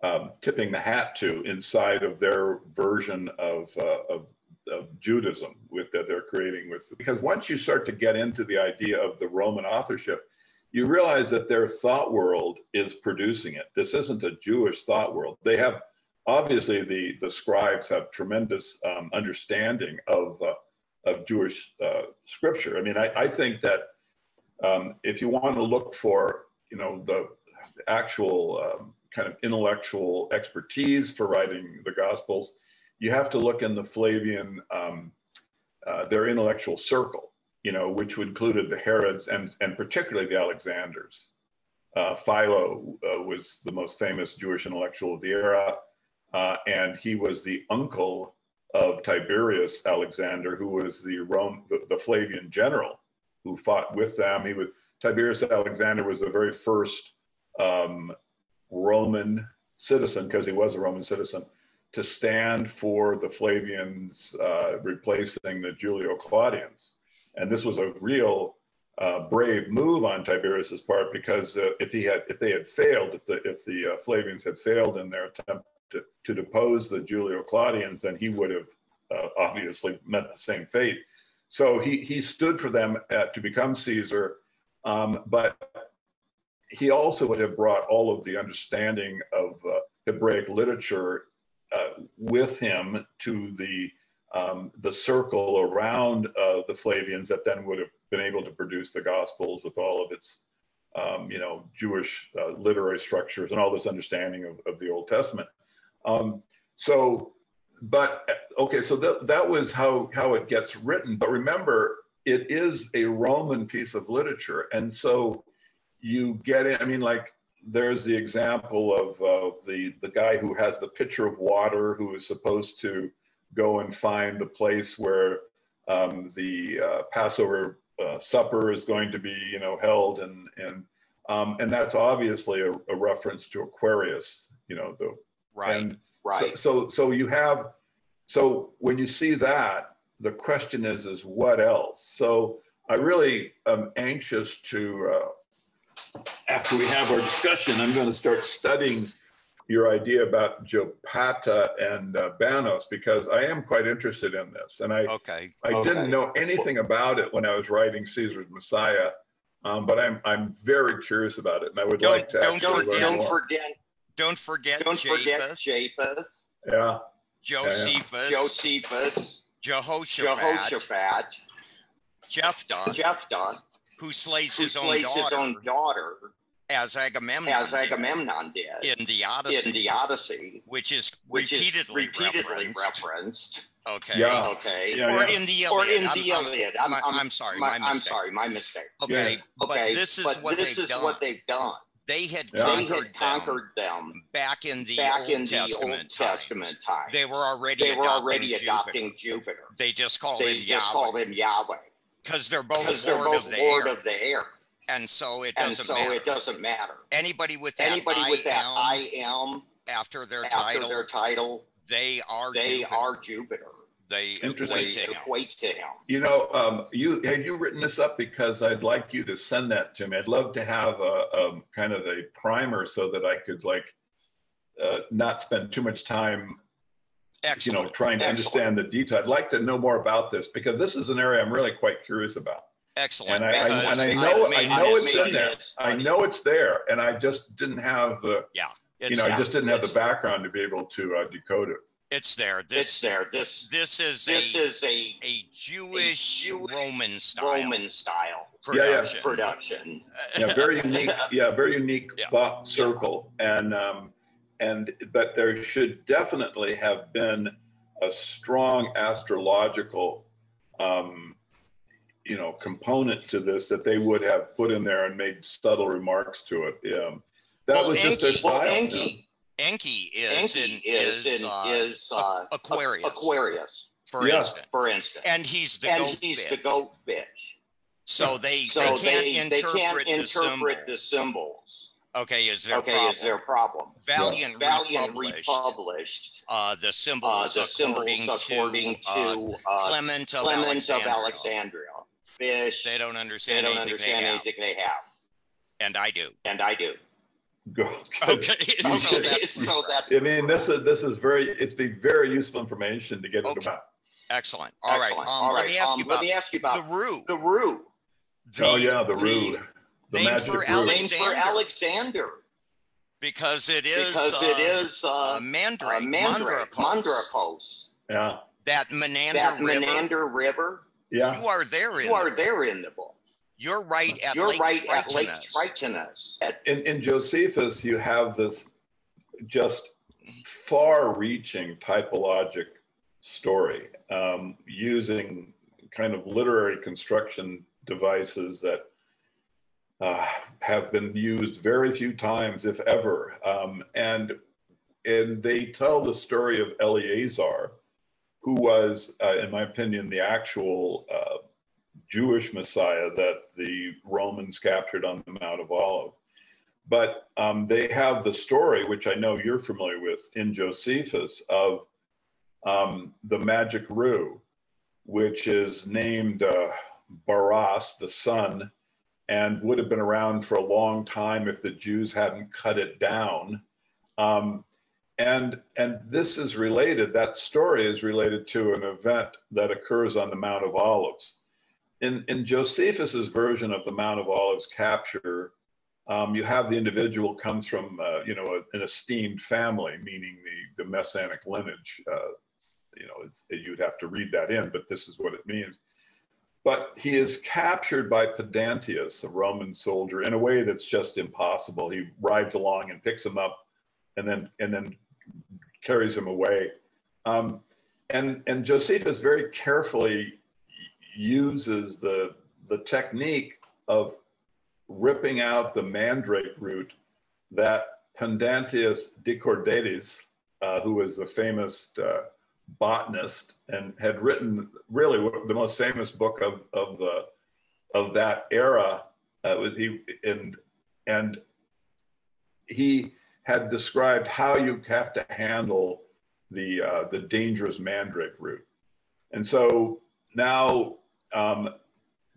um, tipping the hat to inside of their version of, uh, of of Judaism with that they're creating with because once you start to get into the idea of the Roman authorship, you realize that their thought world is producing it. This isn't a Jewish thought world. They have obviously the the scribes have tremendous um, understanding of uh, of Jewish uh, scripture. I mean, I, I think that um, if you want to look for you know the actual um, kind of intellectual expertise for writing the Gospels, you have to look in the Flavian, um, uh, their intellectual circle, you know, which included the Herods and, and particularly the Alexanders. Uh, Philo uh, was the most famous Jewish intellectual of the era, uh, and he was the uncle of Tiberius Alexander, who was the Rome, the, Flavian general who fought with them. He was Tiberius Alexander was the very first um, Roman citizen, because he was a Roman citizen, to stand for the Flavians uh, replacing the Julio Claudians. And this was a real uh, brave move on Tiberius's part because uh, if he had, if they had failed, if the if the uh, Flavians had failed in their attempt to, to depose the Julio Claudians, then he would have uh, obviously met the same fate. So he he stood for them at, to become Caesar, um, but he also would have brought all of the understanding of uh, Hebraic literature uh, with him to the um, the circle around uh, the Flavians that then would have been able to produce the Gospels with all of its um, you know Jewish uh, literary structures and all this understanding of, of the Old Testament. Um, so, but okay, so that that was how how it gets written. But remember, it is a Roman piece of literature, and so you get it. I mean, like there's the example of uh, the the guy who has the pitcher of water who is supposed to go and find the place where um, the uh, Passover uh, supper is going to be, you know, held, and and um, and that's obviously a, a, reference to Aquarius, you know, the right, and right. So, so so you have so when you see that, the question is is what else? So I really am anxious to uh, after we have our discussion, I'm going to start studying your idea about Jotapata and uh, Banos because I am quite interested in this, and I okay. I okay. didn't know anything about it when I was writing Caesar's Messiah, um, but I'm I'm very curious about it, and I would don't, like to don't forget, don't more. forget don't forget don't Japheth, forget Japheth, Yeah, Josephus, Josephus, Jehoshaphat, Jehoshaphat, Jephthah, Jephthah, who slays, who his, own slays daughter, his own daughter, as Agamemnon, as did Agamemnon did in the Odyssey, in the Odyssey, which is which repeatedly, is repeatedly referenced. referenced. Okay. Yeah. Okay. Yeah, Or yeah. in the Or Iliad. in I'm, the I'm- Iliad. I'm, I'm, I'm sorry, my, my, I'm mistake. sorry, my mistake. Okay, Yeah. but Okay, this is but what this they've is done. what they've done. They had Yeah. They conquered, had conquered them them back in the back Old in the Testament Old. Testament times. They were already They were adopting already Jupiter. adopting Jupiter. They just called They him just Yahweh called him Yahweh because they're both because they're Lord both of the Lord air, of the air, and so it doesn't so matter. it doesn't matter. Anybody with that Anybody I with that am I am after their after title, their title, they are they Jupiter. are Jupiter. They Interesting. Equate to him. equate to him. You know, um, you have you written this up because I'd like you to send that to me. I'd love to have a, a kind of a primer so that I could like uh, not spend too much time, Excellent. you know, trying to Excellent. understand the detail. I'd like to know more about this because this is an area I'm really quite curious about. Excellent. And I, I, and I I've know I made know it's in there. I know it's there, and I just didn't have the Yeah, you know I just didn't have the background to be able to uh, decode it. It's there. It's This there. This this is this a is a a Jewish, Jewish Roman style Roman style Yeah, yeah. production. production. yeah, very unique. Yeah, very unique Yeah. thought circle, and um, and but there should definitely have been a strong astrological, um, you know, component to this that they would have put in there and made subtle remarks to it. Um, that Well, was just their Enki- style. Well, yeah. Enki, Enki is Enki in, is is, in, uh, is uh, Aquarius. Aquarius, for Yeah. instance, for instance, and he's the and goat he's fish. the goatfish. So they So they can't they, they interpret, can't the, interpret the symbols. symbols. Okay, is their okay, problem? is their problem. Valiant, Valiant republished, republished uh, the uh, symbols the according symbols according to, uh, to uh, Clement of Clement Alexandria. of Alexandria. Fish. They don't understand. They understand don't anything understand they anything they have, and I do. and I do. Go- Okay, so Okay, that's so that's I mean, this is this is very it's be very useful information to get Okay. about. Excellent. All right. Excellent. Um, All right. Let me ask um, you about. Let me ask you about the rue. The rue. The, oh yeah, the rue. The name for rue. Name for Alexander. Because it is. Because uh, it is uh, uh, mandrake. Uh, mandrake. Mandracos. Yeah. That Menander that River. Menander River. Yeah. You are there in. You are there in the book. You're right at You're Lake right Tritonis. at Lake Tritonis. In, in Josephus, you have this just far-reaching typologic story um, using kind of literary construction devices that uh, have been used very few times, if ever. Um, and, and they tell the story of Eleazar, who was, uh, in my opinion, the actual uh, Jewish Messiah that the Romans captured on the Mount of Olives. But um, they have the story, which I know you're familiar with in Josephus, of um, the magic rue, which is named uh, Baaras, the sun, and would have been around for a long time if the Jews hadn't cut it down. Um, and and this is related. That story is related to an event that occurs on the Mount of Olives. In in Josephus's version of the Mount of Olives capture, um, you have the individual comes from uh, you know a, an esteemed family, meaning the the messianic lineage. Uh, you know, you'd have to read that in, but this is what it means. But he is captured by Pedanius, a Roman soldier, in a way that's just impossible. He rides along and picks him up, and then and then carries him away. Um, and and Josephus very carefully uses the the technique of ripping out the mandrake root that Pedanius Dioscorides, uh, who was the famous uh, botanist and had written really the most famous book of of the of that era uh, was he and and he had described how you have to handle the uh, the dangerous mandrake root, and so now um,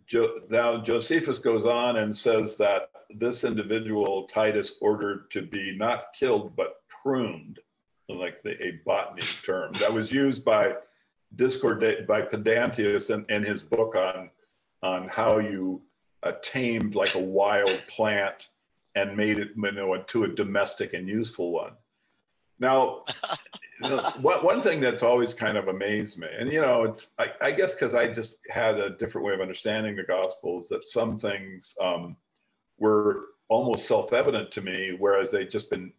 jo- now Josephus goes on and says that this individual Titus ordered to be not killed but pruned, like the, a botany term that was used by Discord by Pedanius in, in his book on on how you uh, tamed like a wild plant and made it you know, to a domestic and useful one. Now, one thing that's always kind of amazed me, and you know, it's I, I guess because I just had a different way of understanding the Gospels that some things um, were almost self-evident to me, whereas they'd just been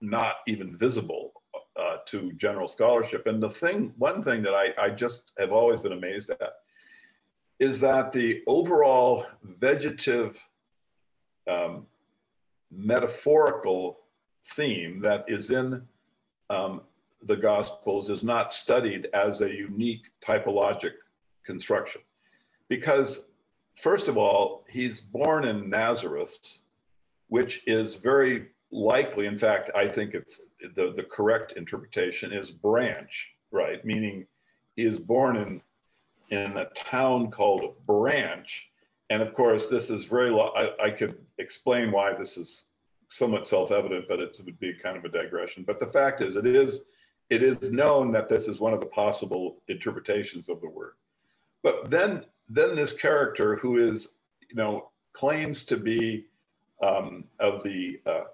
not even visible uh, to general scholarship. And the thing, one thing that I, I just have always been amazed at is that the overall vegetative um, metaphorical theme that is in um, the Gospels is not studied as a unique typologic construction. Because, first of all, he's born in Nazareth, which is very likely, in fact, I think it's the, the correct interpretation is branch, right? Meaning he is born in, in a town called Branch. And of course, this is very, I, I could explain why this is somewhat self-evident, but it would be kind of a digression. But the fact is, it is it is known that this is one of the possible interpretations of the word. But then then this character who is you know claims to be um, of the uh,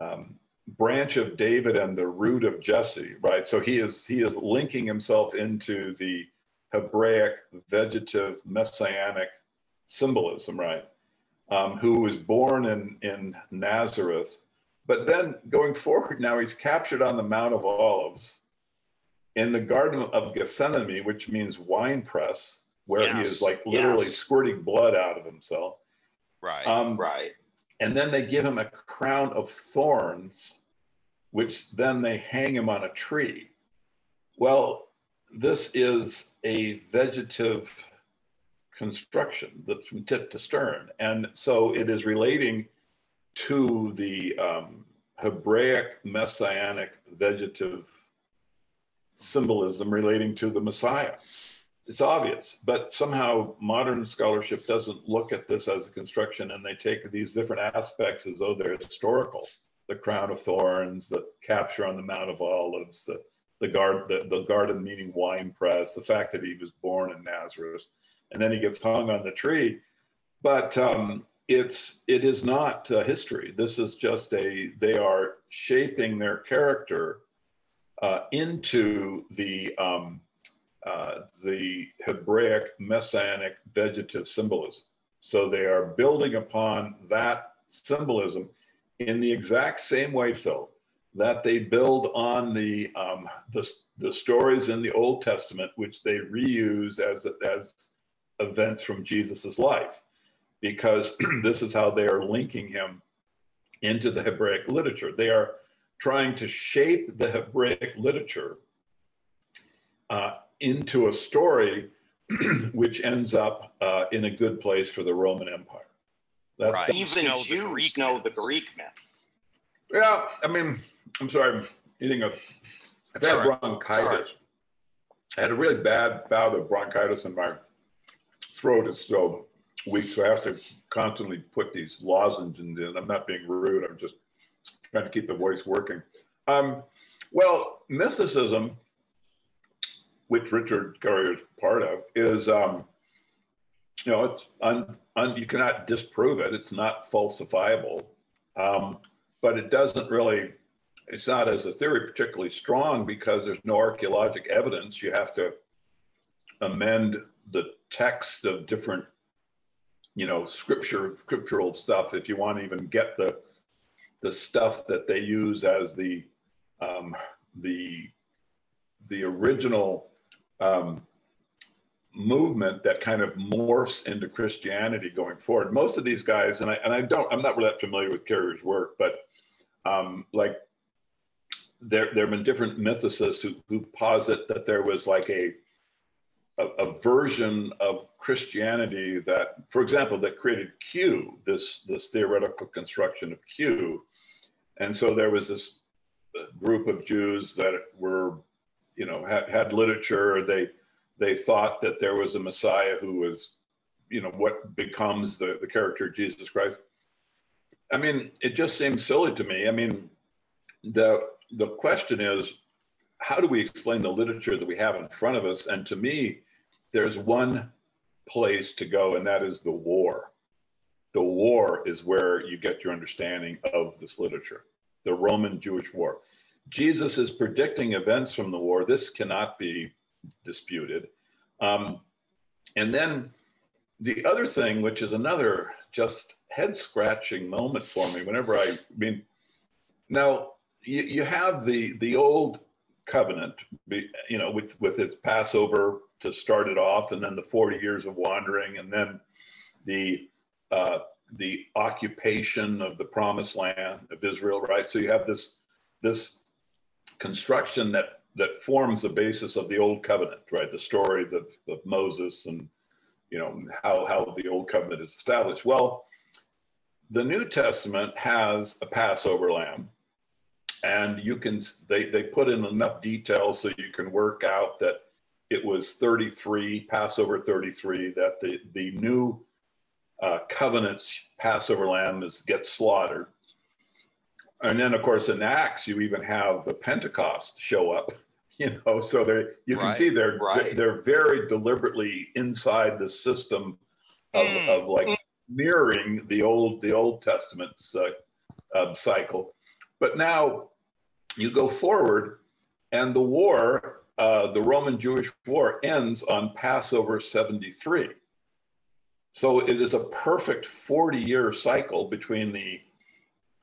um, branch of David and the root of Jesse, right? So he is he is linking himself into the Hebraic vegetative messianic symbolism, right? um, who was born in, in Nazareth. But then going forward, now he's captured on the Mount of Olives in the Garden of Gethsemane, which means wine press, where yes. he is like literally yes. squirting blood out of himself. Right. Um, right. And then they give him a crown of thorns, which then they hang him on a tree. Well, this is a vegetative construction that's from tip to stern. And so it is relating to the um, Hebraic messianic vegetative symbolism relating to the Messiah. It's obvious, but somehow modern scholarship doesn't look at this as a construction and they take these different aspects as though they're historical. The crown of thorns, the capture on the Mount of Olives, the the guard the, the garden meaning wine press, the fact that he was born in Nazareth, and then he gets hung on the tree. But um, it's it is not uh, history. This is just a they are shaping their character uh, into the um, uh, the Hebraic messianic vegetative symbolism. So they are building upon that symbolism in the exact same way, Phil, that they build on the, um, the, the stories in the Old Testament, which they reuse as, as events from Jesus's life, because this is how they are linking him into the Hebraic literature. They are trying to shape the Hebraic literature uh, into a story which ends up uh, in a good place for the Roman Empire. That's right. Even know Jews the Greek know the Greek myth. Yeah, I mean, I'm sorry, I'm eating a. I've had right. bronchitis. I had a really bad bout of bronchitis in my throat. It's still weak, so I have to constantly put these lozenges in. I'm not being rude. I'm just trying to keep the voice working. Um, well, mythicism, which Richard Carrier is part of, is um, you know it's un, un, you cannot disprove it. It's not falsifiable, um, but it doesn't really. It's not as a theory particularly strong because there's no archaeologic evidence. You have to amend the text of different, you know, scripture scriptural stuff if you want to even get the the stuff that they use as the um, the the original um, movement that kind of morphs into Christianity going forward. Most of these guys, and I and I don't, I'm not really that familiar with Carrier's work, but um, like there there have been different mythicists who who posit that there was like a a, a, version of Christianity that, for example, that created Q, this this theoretical construction of Q, and so there was this uh, group of Jews that were, you know, had, had literature. They they thought that there was a Messiah who was, you know, what becomes the the character of Jesus Christ. I mean, it just seems silly to me. I mean, the the question is, how do we explain the literature that we have in front of us? And to me, there's one place to go, and that is the war. The war is where you get your understanding of this literature, the Roman Jewish war. Jesus is predicting events from the war. This cannot be disputed. Um, and then the other thing, which is another just head scratching moment for me, whenever I, I mean, now you, you have the the old covenant, you know, with with its Passover to start it off, and then the 40 years of wandering, and then the uh, the occupation of the promised land of Israel, right? So you have this this construction that that forms the basis of the old covenant, right? The story of, of Moses and you know how how the old covenant is established. Well, the New Testament has a Passover lamb, and you can they they put in enough detail so you can work out that it was 33, Passover 33, that the, the new uh, covenant's Passover lamb is, gets slaughtered. And then, of course, in Acts, you even have the Pentecost show up, you know, so they you can right, see they're, right. they're very deliberately inside the system of, mm. of like mirroring the old, the Old Testament's uh, uh, cycle. But now you go forward and the war uh, the Roman Jewish War ends on Passover 73. So it is a perfect 40 year cycle between the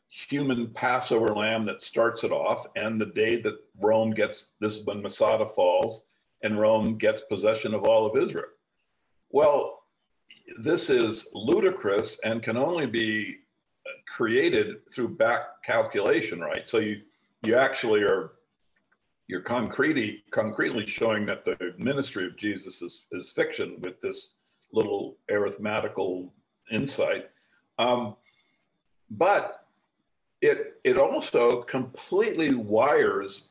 human Passover lamb that starts it off and the day that Rome gets this is when Masada falls and Rome gets possession of all of Israel. Well, this is ludicrous and can only be created through back calculation, right? So you you actually are you're concretely concretely showing that the ministry of Jesus is, is fiction with this little arithmetical insight. Um, but it it also completely wires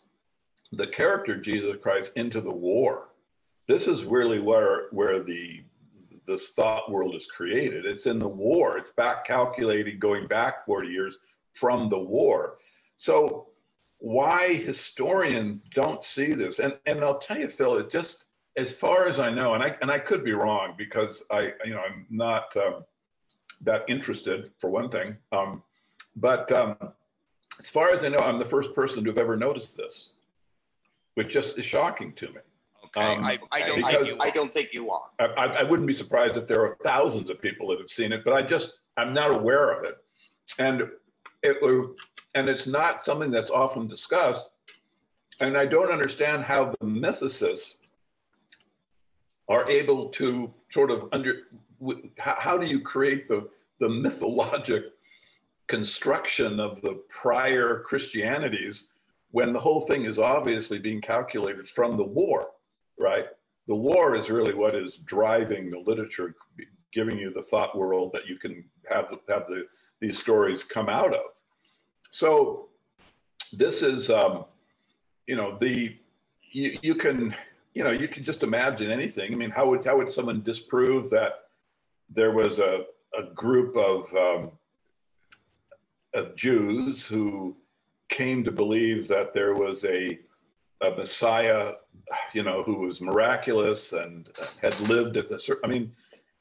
the character Jesus Christ into the war. This is really where where the this thought world is created. It's in the war. It's back calculated going back 40 years from the war. So why historians don't see this. And and I'll tell you, Phil, it just as far as I know, and I and I could be wrong because I you know I'm not um, that interested for one thing. Um, but um, as far as I know, I'm the first person to have ever noticed this, which just is shocking to me. Okay, um, I, I, don't think you I don't think you are. I, I, wouldn't be surprised if there are thousands of people that have seen it, but I just I'm not aware of it, and it and it's not something that's often discussed. And I don't understand how the mythicists are able to sort of under how, do you create the the mythologic construction of the prior Christianities when the whole thing is obviously being calculated from the war, right? The war is really what is driving the literature, giving you the thought world that you can have the, have the these stories come out of. So this is, um, you know, the you, you can you know you can just imagine anything. I mean, how would how would someone disprove that there was a a group of um, of Jews who came to believe that there was a a Messiah, you know, who was miraculous and had lived at the. I mean,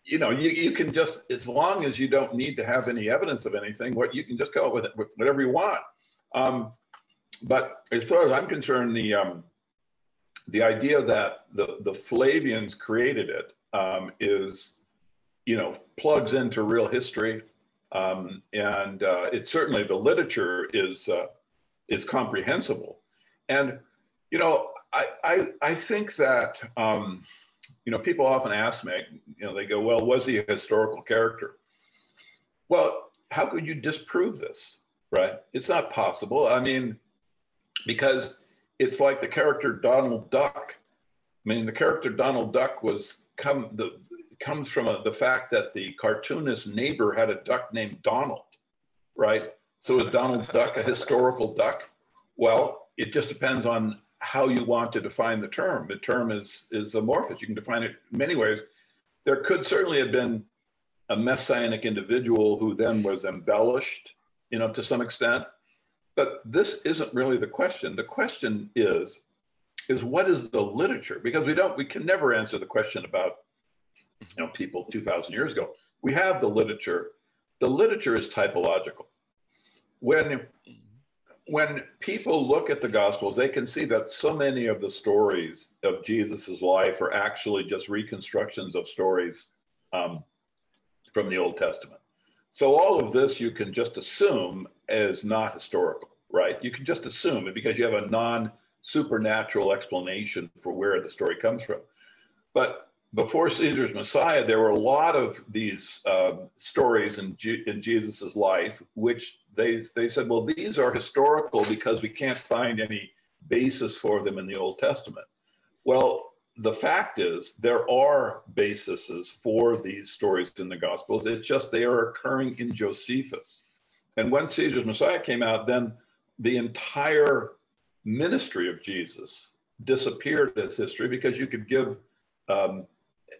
you know, you, you can just, as long as you don't need to have any evidence of anything, what you can just go with it, with whatever you want. Um, but as far as I'm concerned, the um, the idea that the the Flavians created it um, is, you know, plugs into real history, um, and uh, it's certainly the literature is uh, is comprehensible, and you know, I I, I think that. Um, you know, people often ask me, you know, they go, well, was he a historical character? Well, how could you disprove this, right? It's not possible. I mean, because it's like the character Donald Duck. I mean, the character Donald Duck was come the comes from a, the fact that the cartoonist neighbor had a duck named Donald, right? So is Donald Duck a historical duck? Well, it just depends on how you want to define the term. The term is is amorphous. You can define it many ways. There could certainly have been a messianic individual who then was embellished, you know, to some extent. But this isn't really the question. The question is, is what is the literature? Because we don't, we can never answer the question about, you know, people 2,000 years ago. We have the literature. The literature is typological. When when people look at the Gospels, they can see that so many of the stories of Jesus's life are actually just reconstructions of stories um, from the Old Testament. So all of this you can just assume is not historical, right? You can just assume it because you have a non supernatural explanation for where the story comes from. But before Caesar's Messiah, there were a lot of these uh, stories in, G- in Jesus's life, which they, they said, well, these are historical because we can't find any basis for them in the Old Testament. Well, the fact is there are bases for these stories in the Gospels. It's just they are occurring in Josephus. And when Caesar's Messiah came out, then the entire ministry of Jesus disappeared as history because you could give um,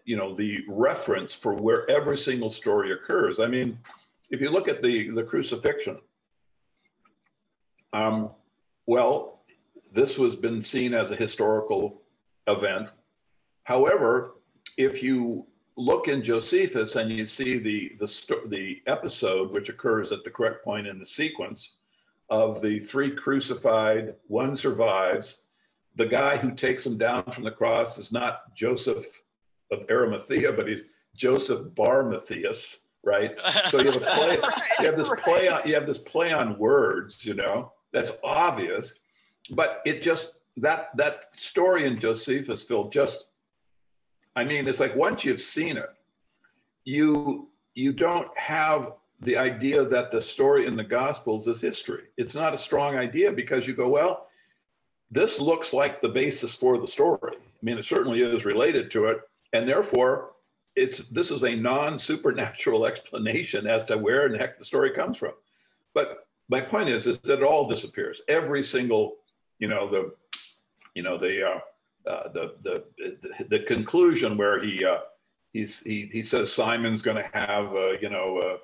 you know the reference for where every single story occurs. I mean, if you look at the the crucifixion, um, well, this was been seen as a historical event. However, if you look in Josephus and you see the the the episode which occurs at the correct point in the sequence of the three crucified, one survives. The guy who takes him down from the cross is not Joseph of Arimathea, but he's Joseph Bar Matthias, right? So you have a play, you have this play on, you have this play on words, you know, that's obvious, but it just that that story in Josephus, Phil, just, I mean, it's like once you've seen it, you you don't have the idea that the story in the Gospels is history. It's not a strong idea because you go, well, this looks like the basis for the story. I mean, it certainly is related to it, and therefore it's this is a non-supernatural explanation as to where in the heck the story comes from. But my point is is that it all disappears. Every single you know the you know the uh, uh, the, the, the the conclusion where he uh, he's he, he says simon's going to have uh, you know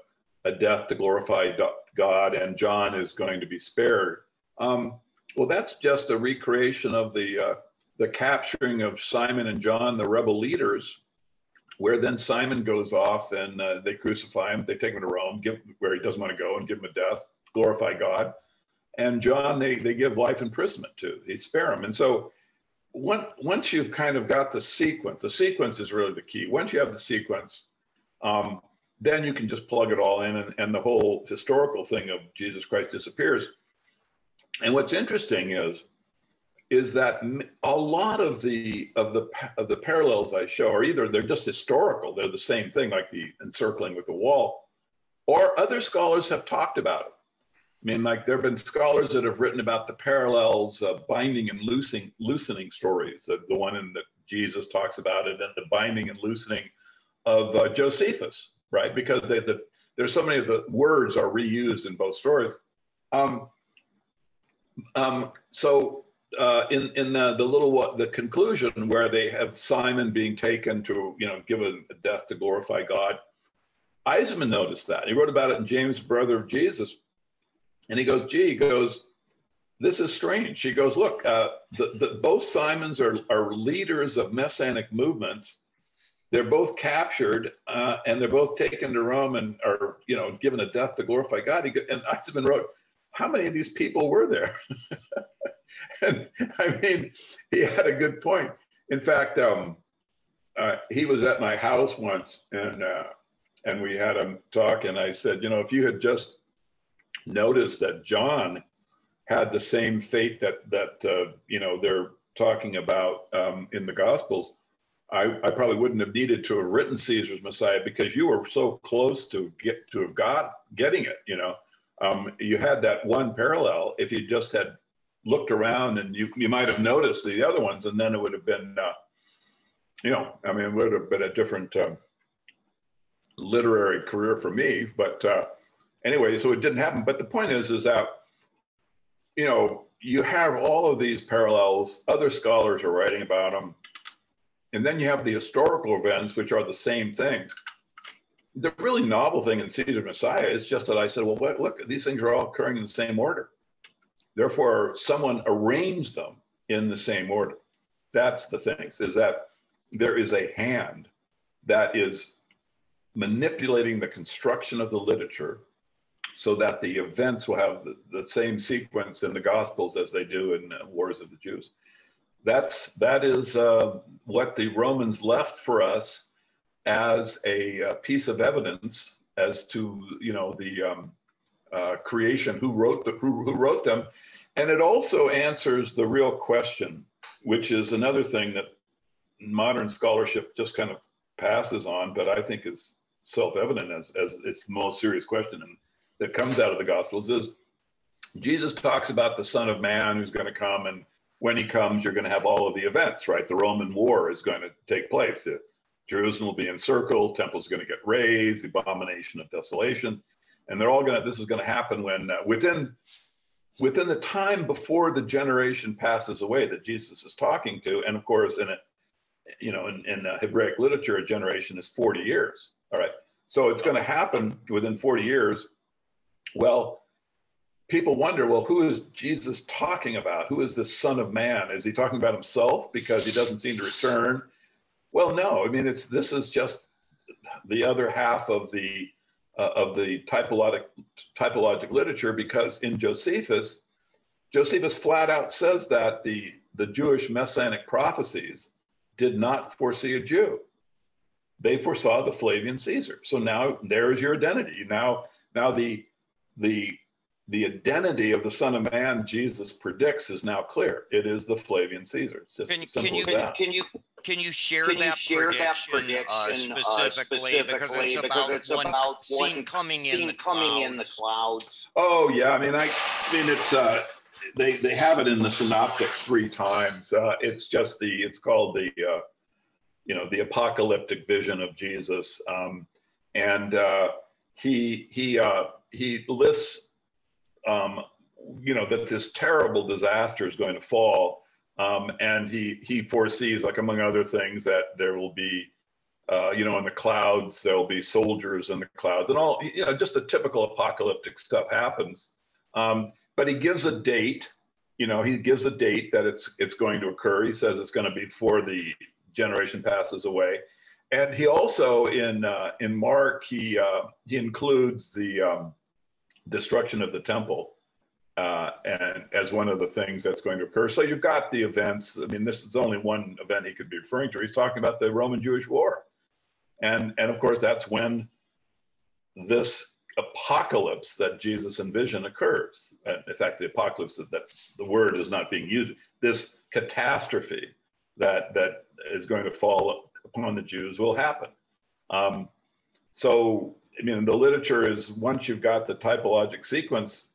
a death to glorify god and john is going to be spared. Um, Well, that's just a recreation of the uh, the capturing of Simon and John, the rebel leaders, where then Simon goes off and uh, they crucify him. They take him to Rome, give where he doesn't want to go, and give him a death, glorify God. And John, they they give life imprisonment to. They spare him, and so once once you've kind of got the sequence, the sequence is really the key. Once you have the sequence, um, then you can just plug it all in, and, and the whole historical thing of Jesus Christ disappears. And what's interesting is is that a lot of the of the of the parallels I show are either they're just historical, they're the same thing, like the encircling with the wall, or other scholars have talked about it. I mean, like there have been scholars that have written about the parallels of binding and loosening loosening stories, of the one in that Jesus talks about it, and the binding and loosening of uh, Josephus, right? Because they, the, there's so many of the words are reused in both stories. Um, um, so uh, in in the, the little what the conclusion where they have Simon being taken to you know given a, death to glorify God, Eisenman noticed that he wrote about it in James, brother of Jesus, and he goes, "Gee," he goes, "This is strange." She goes, "Look, uh, the, the, both Simons are are leaders of messianic movements." They're both captured uh, and they're both taken to Rome and are, you know, given a death to glorify God. He, and Eisenman wrote, how many of these people were there? and I mean, he had a good point. In fact, um, uh, he was at my house once, and uh, and we had a talk, and I said, you know, if you had just noticed that John had the same fate that that uh, you know they're talking about um, in the Gospels, I, I, probably wouldn't have needed to have written Caesar's Messiah because you were so close to get to have got getting it. You know, um, you had that one parallel. If you just had looked around and you, you might have noticed the other ones, and then it would have been, uh, you know, I mean, it would have been a different uh, literary career for me. But uh, anyway, so it didn't happen. But the point is, is that, you know, you have all of these parallels. Other scholars are writing about them. And then you have the historical events, which are the same thing the really novel thing in Caesar Messiah is just that I said, well, what, look, these things are all occurring in the same order. Therefore, someone arranged them in the same order. That's the thing, is that there is a hand that is manipulating the construction of the literature so that the events will have the, the same sequence in the Gospels as they do in uh, Wars of the Jews. That's, that is uh, what the Romans left for us as a, a uh, piece of evidence as to you know the um, uh, creation, who wrote the who, who wrote them, and it also answers the real question, which is another thing that modern scholarship just kind of passes on, but I think is self-evident as as it's the most serious question and that comes out of the Gospels is Jesus talks about the Son of Man who's going to come, and when he comes, you're going to have all of the events, right? The Roman war is going to take place. The, Jerusalem will be encircled, temple's going to get razed, the abomination of desolation, and they're all going to. This is going to happen when uh, within within the time before the generation passes away that Jesus is talking to, and of course in it, you know, in, in uh, Hebraic literature, a generation is 40 years. All right, so it's going to happen within 40 years. Well, people wonder, well, who is Jesus talking about? Who is the Son of Man? Is he talking about himself because he doesn't seem to return? Well, no. I mean, it's this is just the other half of the uh, of the typologic typologic literature because in Josephus, Josephus flat out says that the the Jewish messianic prophecies did not foresee a Jew. They foresaw the Flavian Caesar. So now there's your identity. Now now the the the identity of the Son of Man Jesus predicts is now clear. It is the Flavian Caesar. It's just can, can you can you can you share, can that, you share prediction, that prediction uh, specifically, uh, specifically, because it's because about, it's one, about one seen coming in the coming in the clouds? Oh yeah, I mean, I, I mean, it's uh, they they have it in the synoptics three times. Uh, it's just the it's called the uh, you know the apocalyptic vision of Jesus, um, and uh, he he uh, he lists um, you know that this terrible disaster is going to fall um, and he he foresees, like among other things, that there will be, uh, you know, in the clouds there'll be soldiers in the clouds, and all you know, just the typical apocalyptic stuff happens. Um, but he gives a date, you know, he gives a date that it's it's going to occur. He says it's going to be before the generation passes away, and he also in uh, in Mark he uh, he includes the um, destruction of the temple uh, and as one of the things that's going to occur. So you've got the events. I mean, this is only one event he could be referring to. He's talking about the Roman Jewish War, and and of course that's when this apocalypse that Jesus envisioned occurs. And in fact, the apocalypse, that the word is not being used. This catastrophe that that is going to fall upon the Jews will happen. Um, so, I mean, the literature is once you've got the typologic sequence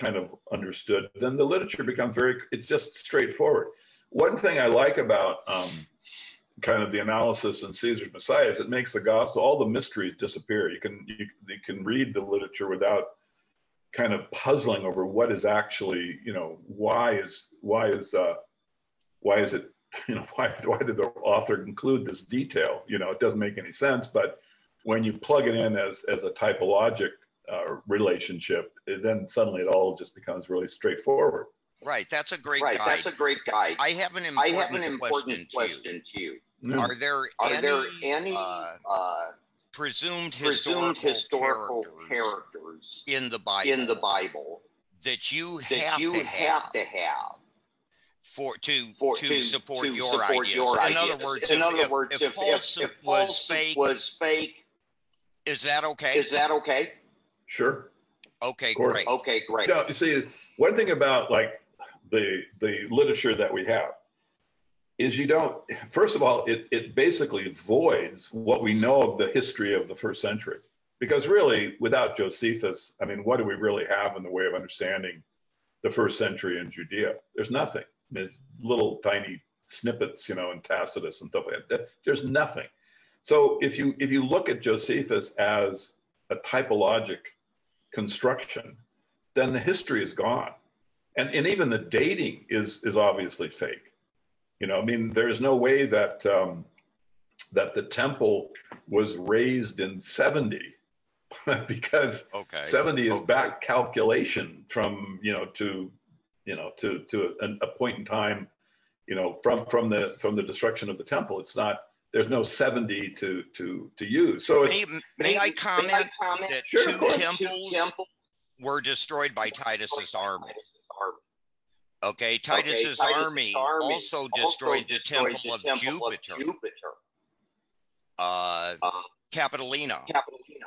kind of understood, then the literature becomes very, it's just straightforward. One thing I like about um, kind of the analysis in Caesar's Messiah is it makes the gospel all the mysteries disappear. You can you, you can read the literature without kind of puzzling over what is actually you know why is why is uh, why is it you know why why did the author include this detail? You know it doesn't make any sense, but when you plug it in as as a typologic uh, relationship, then suddenly it all just becomes really straightforward. Right, that's a great right, guide. That's a great guide. I have an important, I have an important question, question to you. Mm. Are there Are any, there any uh, uh, presumed, presumed historical, historical characters, characters in the Bible in the Bible that you that have you to have have to have for to for to, to support, to your, support ideas. your in other words, in if, other if, words, if, if, Paul if, if was fake, was fake, is that okay? is that okay? Sure. okay, great. Okay, great. Now, you see, one thing about like the the literature that we have is you don't. First of all, it it basically voids what we know of the history of the first century, because really, without Josephus, I mean, what do we really have in the way of understanding the first century in Judea? There's nothing. There's little tiny snippets, you know, in Tacitus and stuff like that. There's nothing. So if you if you look at Josephus as a typologic construction, then the history is gone. And, and even the dating is, is obviously fake. You know, I mean, there's no way that, um, that the temple was raised in 70 because Okay. 70 is Okay. back calculation from, you know, to, you know, to, to a, a point in time, you know, from, from the, from the destruction of the temple. It's not, there's no 70 to, to, to use. So it's, May, may I comment comment that Sure, of two temples Temple were destroyed by Titus's army? Okay, Okay, Titus's Titus's army also destroyed the destroyed temple of the temple of Jupiter, Jupiter, uh, uh, Capitolina. Capitolina.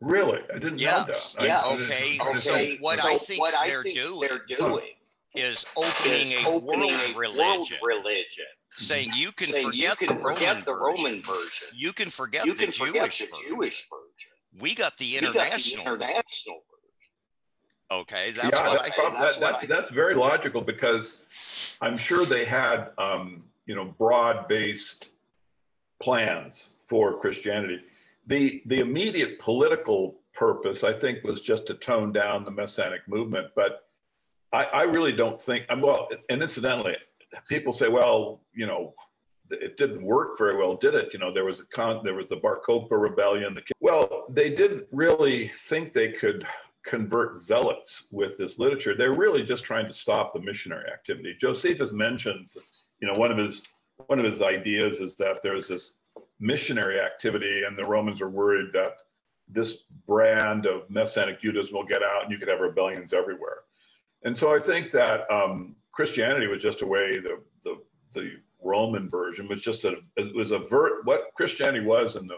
really, I didn't Yeah, know that. I- yeah, I didn't- okay, so what so I think what I they're think doing they're doing is opening is a opening world a religion, world religion, saying you can saying you forget can the forget Roman the version. Roman version. You can forget You the can Jewish forget the version. Jewish version. We got the We got the international. international version. okay, that's yeah, what that's, I prob- think. That's that, what that's very logical because I'm sure they had, um, you know, broad-based plans for Christianity. The the immediate political purpose, I think, was just to tone down the Messianic movement. But I, I really don't think. I'm well. And incidentally, people say, well, you know, it didn't work very well, did it? You know, there was a con, there was the Bar Kokhba rebellion. The, well, they didn't really think they could convert zealots with this literature. They're really just trying to stop the missionary activity. Josephus mentions, you know, one of his one of his ideas is that there's this missionary activity, and the Romans are worried that this brand of Messianic Judaism will get out, and you could have rebellions everywhere. And so I think that um, Christianity was just a way the the the Roman version was just a it was a what Christianity was in the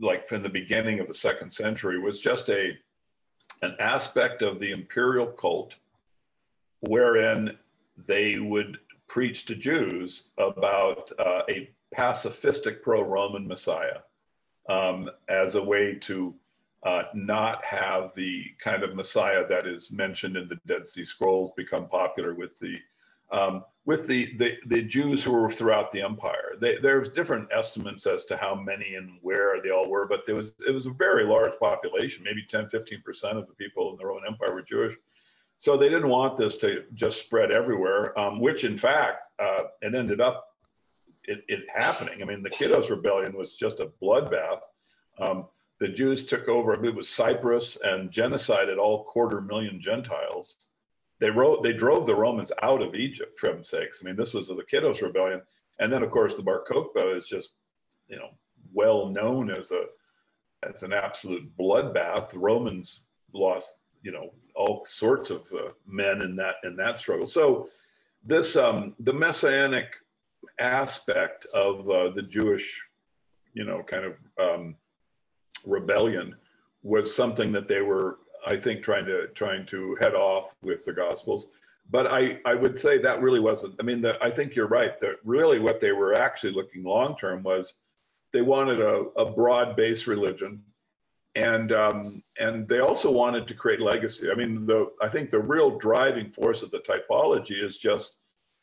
like from the beginning of the second century was just a an aspect of the imperial cult wherein they would preach to Jews about uh, a pacifistic pro-Roman Messiah um, as a way to uh, not have the kind of Messiah that is mentioned in the Dead Sea Scrolls become popular with the um, with the, the the Jews who were throughout the empire. They, there's different estimates as to how many and where they all were, but there was it was a very large population, maybe 10, 15 percent of the people in the Roman Empire were Jewish. So they didn't want this to just spread everywhere, um, which in fact uh, it ended up it, it happening. I mean, the Kitos Rebellion was just a bloodbath. Um, the Jews took over, it was Cyprus and genocided all quarter million Gentiles. They wrote, they drove the Romans out of Egypt, for heaven's sakes. I mean, this was the Kitos Rebellion. And then, of course, the Bar Kokhba is just, you know, well known as a as an absolute bloodbath. The Romans lost, you know, all sorts of uh, men in that in that struggle. So, this um, the messianic aspect of uh, the Jewish, you know, kind of um, rebellion was something that they were, I think, trying to trying to head off with the Gospels. But I, I would say that really wasn't. I mean, the, I think you're right. That really what they were actually looking long term was they wanted a, a broad-based religion, and um, and they also wanted to create legacy. I mean, the I think the real driving force of the typology is just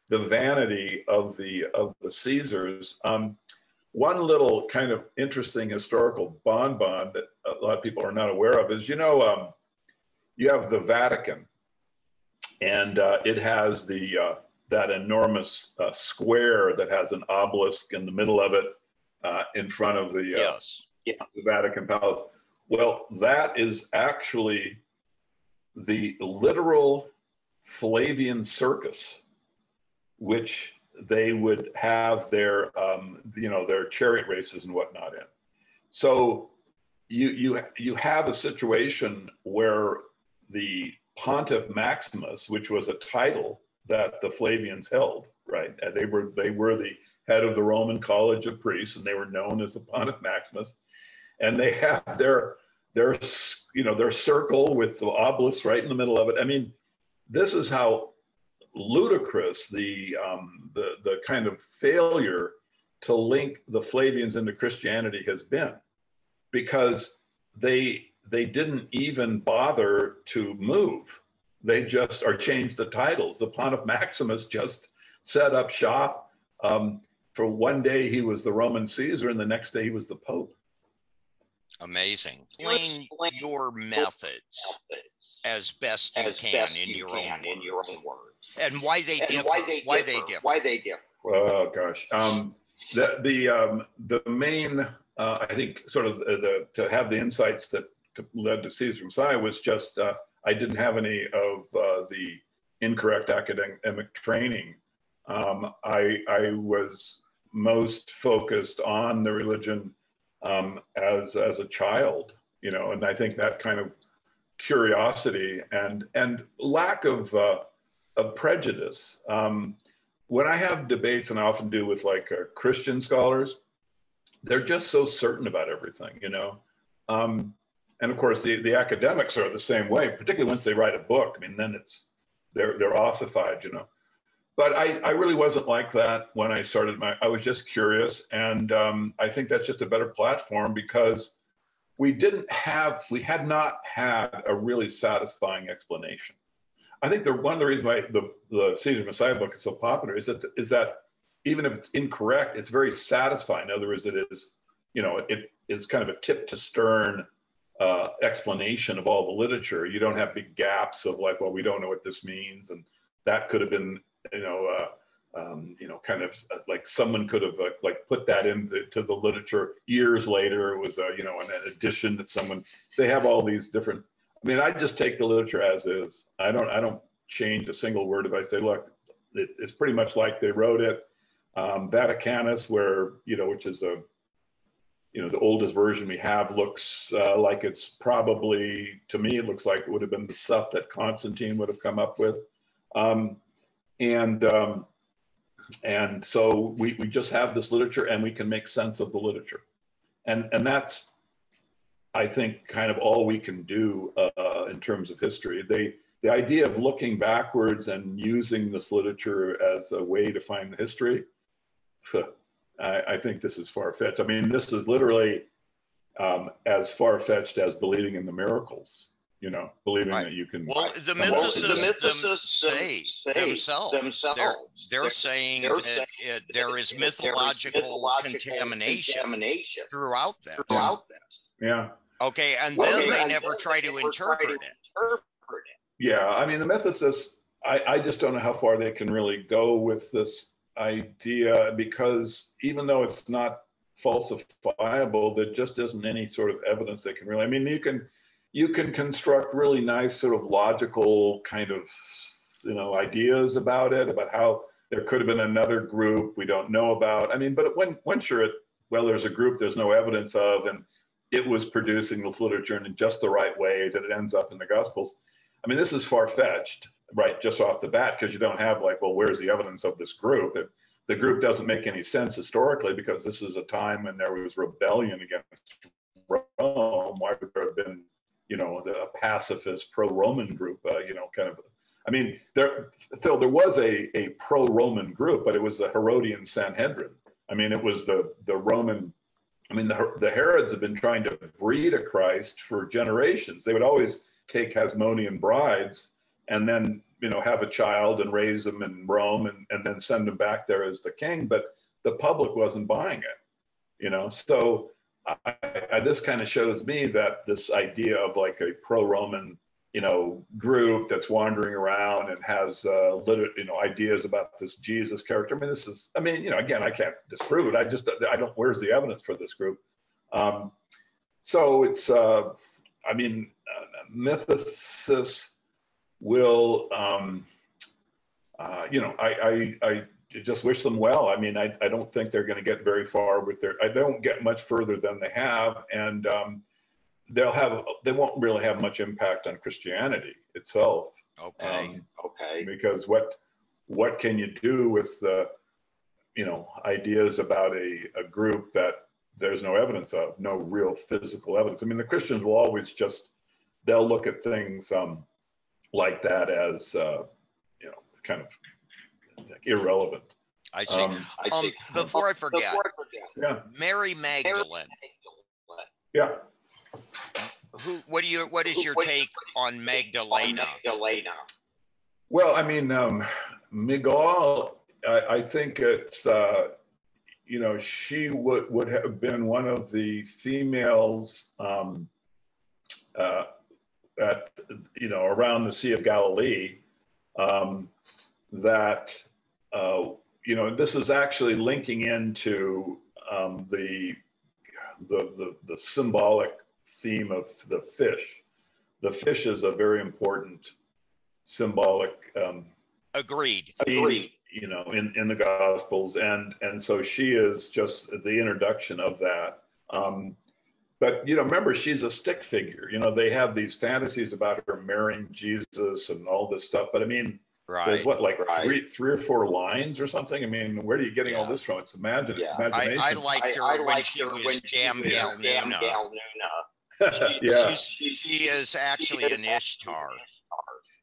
the vanity of the of the Caesars. Um, one little kind of interesting historical bonbon that a lot of people are not aware of is, you know, um, you have the Vatican, and uh, it has the uh, that enormous uh, square that has an obelisk in the middle of it, uh, in front of the, uh, yes. yeah. the Vatican Palace. Well, that is actually the literal Flavian Circus, which they would have their um, you know their chariot races and whatnot in. So you you you have a situation where the Pontifex Maximus, which was a title that the Flavians held, right? They were they were the head of the Roman College of Priests, and they were known as the Pontifex Maximus. And they have their their you know their circle with the obelisk right in the middle of it. I mean, this is how ludicrous the um, the the kind of failure to link the Flavians into Christianity has been, because they they didn't even bother to move. They just or changed the titles. The Pontifex Maximus just set up shop. Um, for one day he was the Roman Caesar, and the next day he was the Pope. Amazing. Explain your methods as best you as can, best in, you your can in your own words and why they and differ. why they why differ. they differ. Why they differ. Oh gosh, um, the the um, the main uh, I think sort of the, the, to have the insights that to, led to Caesar Messiah was just uh, I didn't have any of uh, the incorrect academic training. Um, I I was most focused on the religion um, as as a child, you know, and I think that kind of curiosity and and lack of uh, of prejudice. Um, when I have debates, and I often do with like uh, Christian scholars, they're just so certain about everything, you know. Um, and of course, the, the academics are the same way, particularly once they write a book. I mean, then it's they're they're ossified, you know. But I, I really wasn't like that when I started my. I was just curious, and um, I think that's just a better platform because we didn't have we had not had a really satisfying explanation. I think the one of the reasons why the the Caesar Messiah book is so popular is that is that even if it's incorrect, it's very satisfying. In other words, it is you know it is kind of a tip to stern uh, explanation of all the literature. You don't have big gaps of like, well, we don't know what this means, and that could have been you know. Uh, um, you know, kind of uh, like someone could have uh, like put that into the literature years later. It was, a, you know, an addition that someone. They have all these different I mean, I just take the literature as is. I don't I don't change a single word. If I say, look, it, it's pretty much like they wrote it. Um, Vaticanus, where you know, which is a you know the oldest version we have, looks uh, like it's probably to me it looks like it would have been the stuff that Constantine would have come up with, um, and um, and so we we just have this literature and we can make sense of the literature, and and that's I think, kind of all we can do uh, in terms of history. They, the idea of looking backwards and using this literature as a way to find the history, I, I think this is far fetched. I mean, this is literally um, as far fetched as believing in the miracles. You know, believing right. that you can. Well, the mythicists, well, the say, say themselves, themselves, they're, they're, they're saying they're that it, there is mythological, mythological contamination, contamination, throughout this. Throughout this. Yeah. Okay, and well, then they never try to interpret it. Yeah, I mean the mythicists. I, I just don't know how far they can really go with this idea because even though it's not falsifiable. There just isn't any sort of evidence that can really. I mean, you can you can construct really nice sort of logical kind of you know ideas about it about how there could have been another group we don't know about. I mean, but when once you're at well, there's a group there's no evidence of, and it was producing this literature in just the right way that it ends up in the Gospels. I mean, this is far fetched, right? Just off the bat, because you don't have like, well, where's the evidence of this group? It, the group doesn't make any sense historically because this is a time when there was rebellion against Rome. Why would there have been, you know, a pacifist pro-Roman group? Uh, you know, kind of. I mean, there, Phil, there was a a pro-Roman group, but it was the Herodian Sanhedrin. I mean, it was the the Roman. I mean, the the Herods have been trying to breed a Christ for generations. They would always take Hasmonean brides and then you know have a child and raise them in Rome and, and then send them back there as the king. But the public wasn't buying it, you know. So I, I, this kind of shows me that this idea of like a pro-Roman, you know, group that's wandering around and has uh, liter- you know ideas about this Jesus character. I mean, this is, I mean, you know, again, I can't disprove it. I just, I don't. Where's the evidence for this group? Um, so it's, uh, I mean, uh, mythicists will, um, uh, you know, I, I, I just wish them well. I mean, I, I don't think they're going to get very far with their, I don't get much further than they have. And um, they'll have, they won't really have much impact on Christianity itself. Okay. Um, okay. Because what, what can you do with the, you know, ideas about a, a group that there's no evidence of, no real physical evidence. I mean, the Christians will always just, they'll look at things um, like that as uh, you know kind of irrelevant. I see. Um, I see. Um, before, I forget, before I forget, yeah, Mary Magdalene. Yeah. Who? What do you? What is your take on Magdalena? Magdalena. Well, I mean, um, Miguel. I, I think it's. Uh, you know, she would would have been one of the females um, uh, at you know around the Sea of Galilee um, that uh, you know this is actually linking into um, the, the, the the symbolic theme of the fish. The fish is a very important symbolic. Um, Agreed. Theme, Agreed. You know, in in the Gospels, and and so she is just the introduction of that. Um, but you know remember she's a stick figure you know they have these fantasies about her marrying jesus and all this stuff but i mean right there's what like right. three three or four lines or something i mean where are you getting yeah. all this from it's imagine yeah. imagination I, I liked her I, I when, liked she her was when damn gal yeah. She, she is actually an ishtar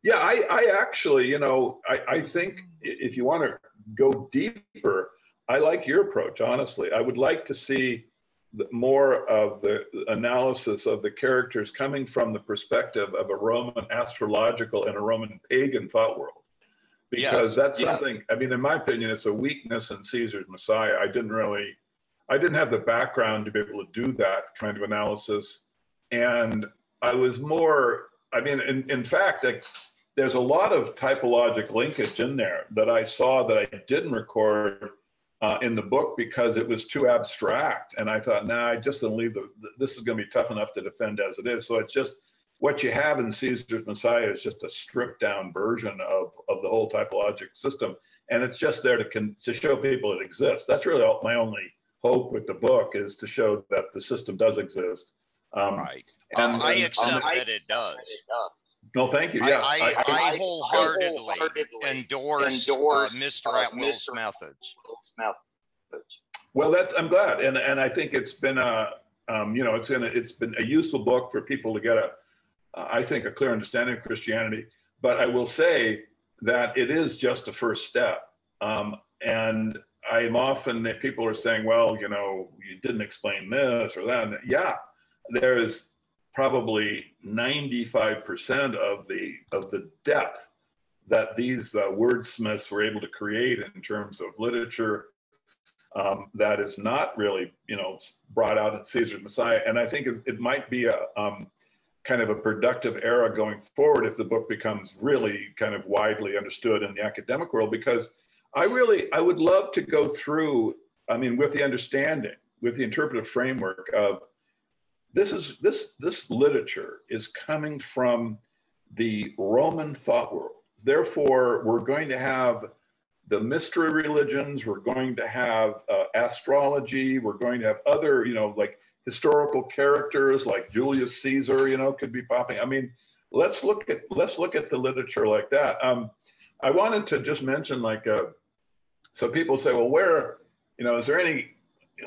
yeah i i actually you know i i think if you want to go deeper i like your approach honestly i would like to see more of the analysis of the characters coming from the perspective of a Roman astrological and a Roman pagan thought world. Because that's something, yeah. I mean, in my opinion, it's a weakness in Caesar's Messiah. I didn't really, I didn't have the background to be able to do that kind of analysis. And I was more, I mean, in, in fact, like, there's a lot of typologic linkage in there that I saw that I didn't record uh, in the book because it was too abstract. And I thought, nah, I just don't leave the, this is going to be tough enough to defend as it is. So it's just what you have in Caesar's Messiah is just a stripped down version of, of the whole typologic system. And it's just there to, con- to show people it exists. That's really all, my only hope with the book is to show that the system does exist. Um, right. Um, and, I accept um, that it does. No, thank you. Yeah, I, I, I, I wholeheartedly, wholeheartedly endorse, endorse uh, Mr. Uh, Atwill's Mr. methods methods. Well, that's I'm glad, and and I think it's been a um, you know it's gonna it's been a useful book for people to get a uh, I think a clear understanding of Christianity. But I will say that it is just a first step, um, and I am often people are saying, well, you know, you didn't explain this or that. And yeah, there is probably 95% of the of the depth that these uh, wordsmiths were able to create in terms of literature um, that is not really, you know, brought out in Caesar's Messiah. And I think it might be a um, kind of a productive era going forward if the book becomes really kind of widely understood in the academic world, because I really, I would love to go through, I mean, with the understanding with the interpretive framework of this is this this literature is coming from the Roman thought world. Therefore, we're going to have the mystery religions. We're going to have uh, astrology. We're going to have other, you know, like historical characters like Julius Caesar. You know, could be popping. I mean, let's look at let's look at the literature like that. Um, I wanted to just mention like, uh, so people say, well, where, you know, is there any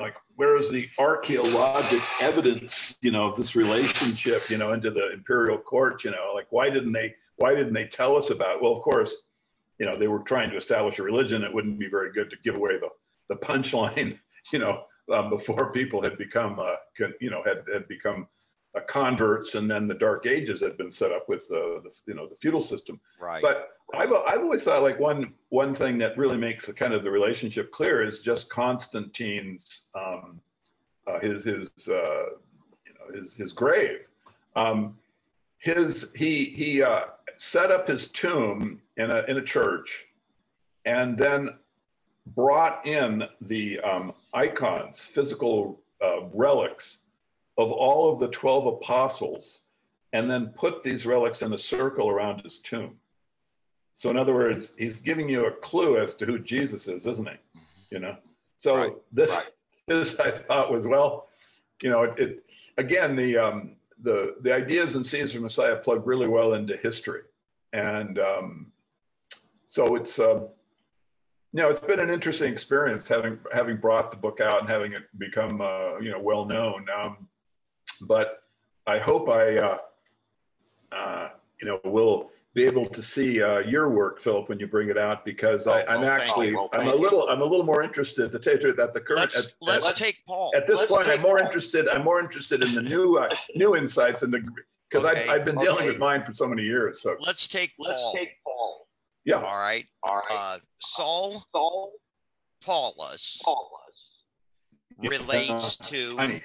like where is the archaeologic evidence, you know, of this relationship, you know, into the imperial court, you know, like why didn't they why didn't they tell us about it? Well, of course, you know, they were trying to establish a religion. It wouldn't be very good to give away the the punchline, you know, um, before people had become, uh, you know, had had become uh, converts, and then the Dark Ages had been set up with uh, the, you know, the feudal system. Right. But I've, I've always thought like one one thing that really makes the kind of the relationship clear is just Constantine's um, uh, his his uh, you know his his grave. Um, his he he uh, set up his tomb in a in a church, and then brought in the um, icons, physical uh, relics of all of the twelve apostles, and then put these relics in a circle around his tomb. So in other words, he's giving you a clue as to who Jesus is, isn't he? You know. So right, this right. this I thought was well, you know, it, it again the um, the the ideas and in Caesar Messiah plug really well into history, and um, so it's um, you know it's been an interesting experience having having brought the book out and having it become uh, you know well known. Um, but I hope I uh, uh, you know will be able to see uh, your work, Philip, when you bring it out, because oh, I, am well, actually well, I'm a little I'm a little more interested to tell you that the current let's, at, let's at, take Paul at this let's point. I'm more Paul. interested I'm more interested in the new uh, new insights and the because okay. I've, I've been okay. dealing with mine for so many years. So let's take Paul. Let's take Paul. Yeah. All right. All right. Uh, Saul. Saul. Paulus. Paulus relates to.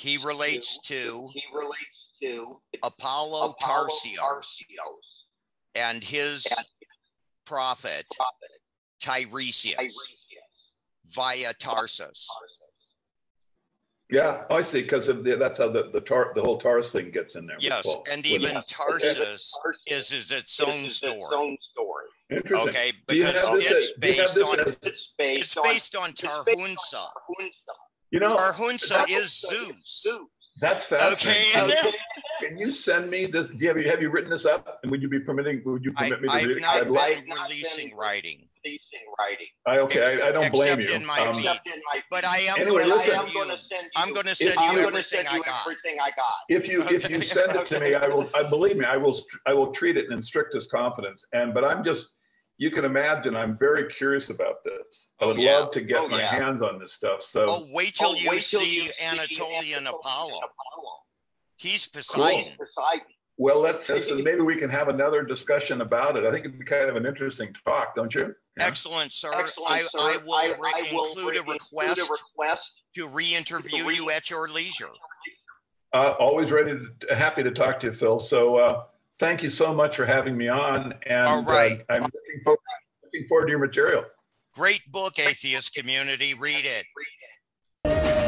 He relates to. He relates to Apollo, Apollo Tarsios. Tarsios and his and prophet, prophet Tiresias, Tiresias via Tarsus. Yeah, I see. Because that's how the the tar the whole Tarsus thing gets in there. Yes, and even yeah. Tarsus is is its own story. Its own story. Interesting. Okay, because it's based on it's based, based on Tarhunsa. You know, Tarhunsa is Zeus. That's fascinating. Okay. Can you send me this? Do you have, you, have you written this up? And would you be permitting? Would you permit I, me to I've read it? Not been like, releasing writing. Releasing writing. I, okay, I, I, don't blame you. In my um, in my but I am anyway, going to send you. I'm going to send you everything I got. Everything I got. If you if you send it to me, I will. I believe me. I will. I will treat it in strictest confidence. And but I'm just you can imagine I'm very curious about this. I would oh, yeah. love to get oh, my yeah. hands on this stuff. So oh, wait till, oh, you, wait till see you see Anatolian Apollo. Apollo. He's Poseidon. Cool. Poseidon. Well, let's maybe we can have another discussion about it. I think it'd be kind of an interesting talk, don't you? Yeah. Excellent, sir. Excellent, I, sir. I, will I, I will include, a request, a request to re-interview re- you at your leisure. Uh, always ready, to, happy to talk to you, Phil. So uh, thank you so much for having me on. And All right. Uh, I'm looking forward, looking forward to your material. Great book, Atheist Community. Read it. Read it.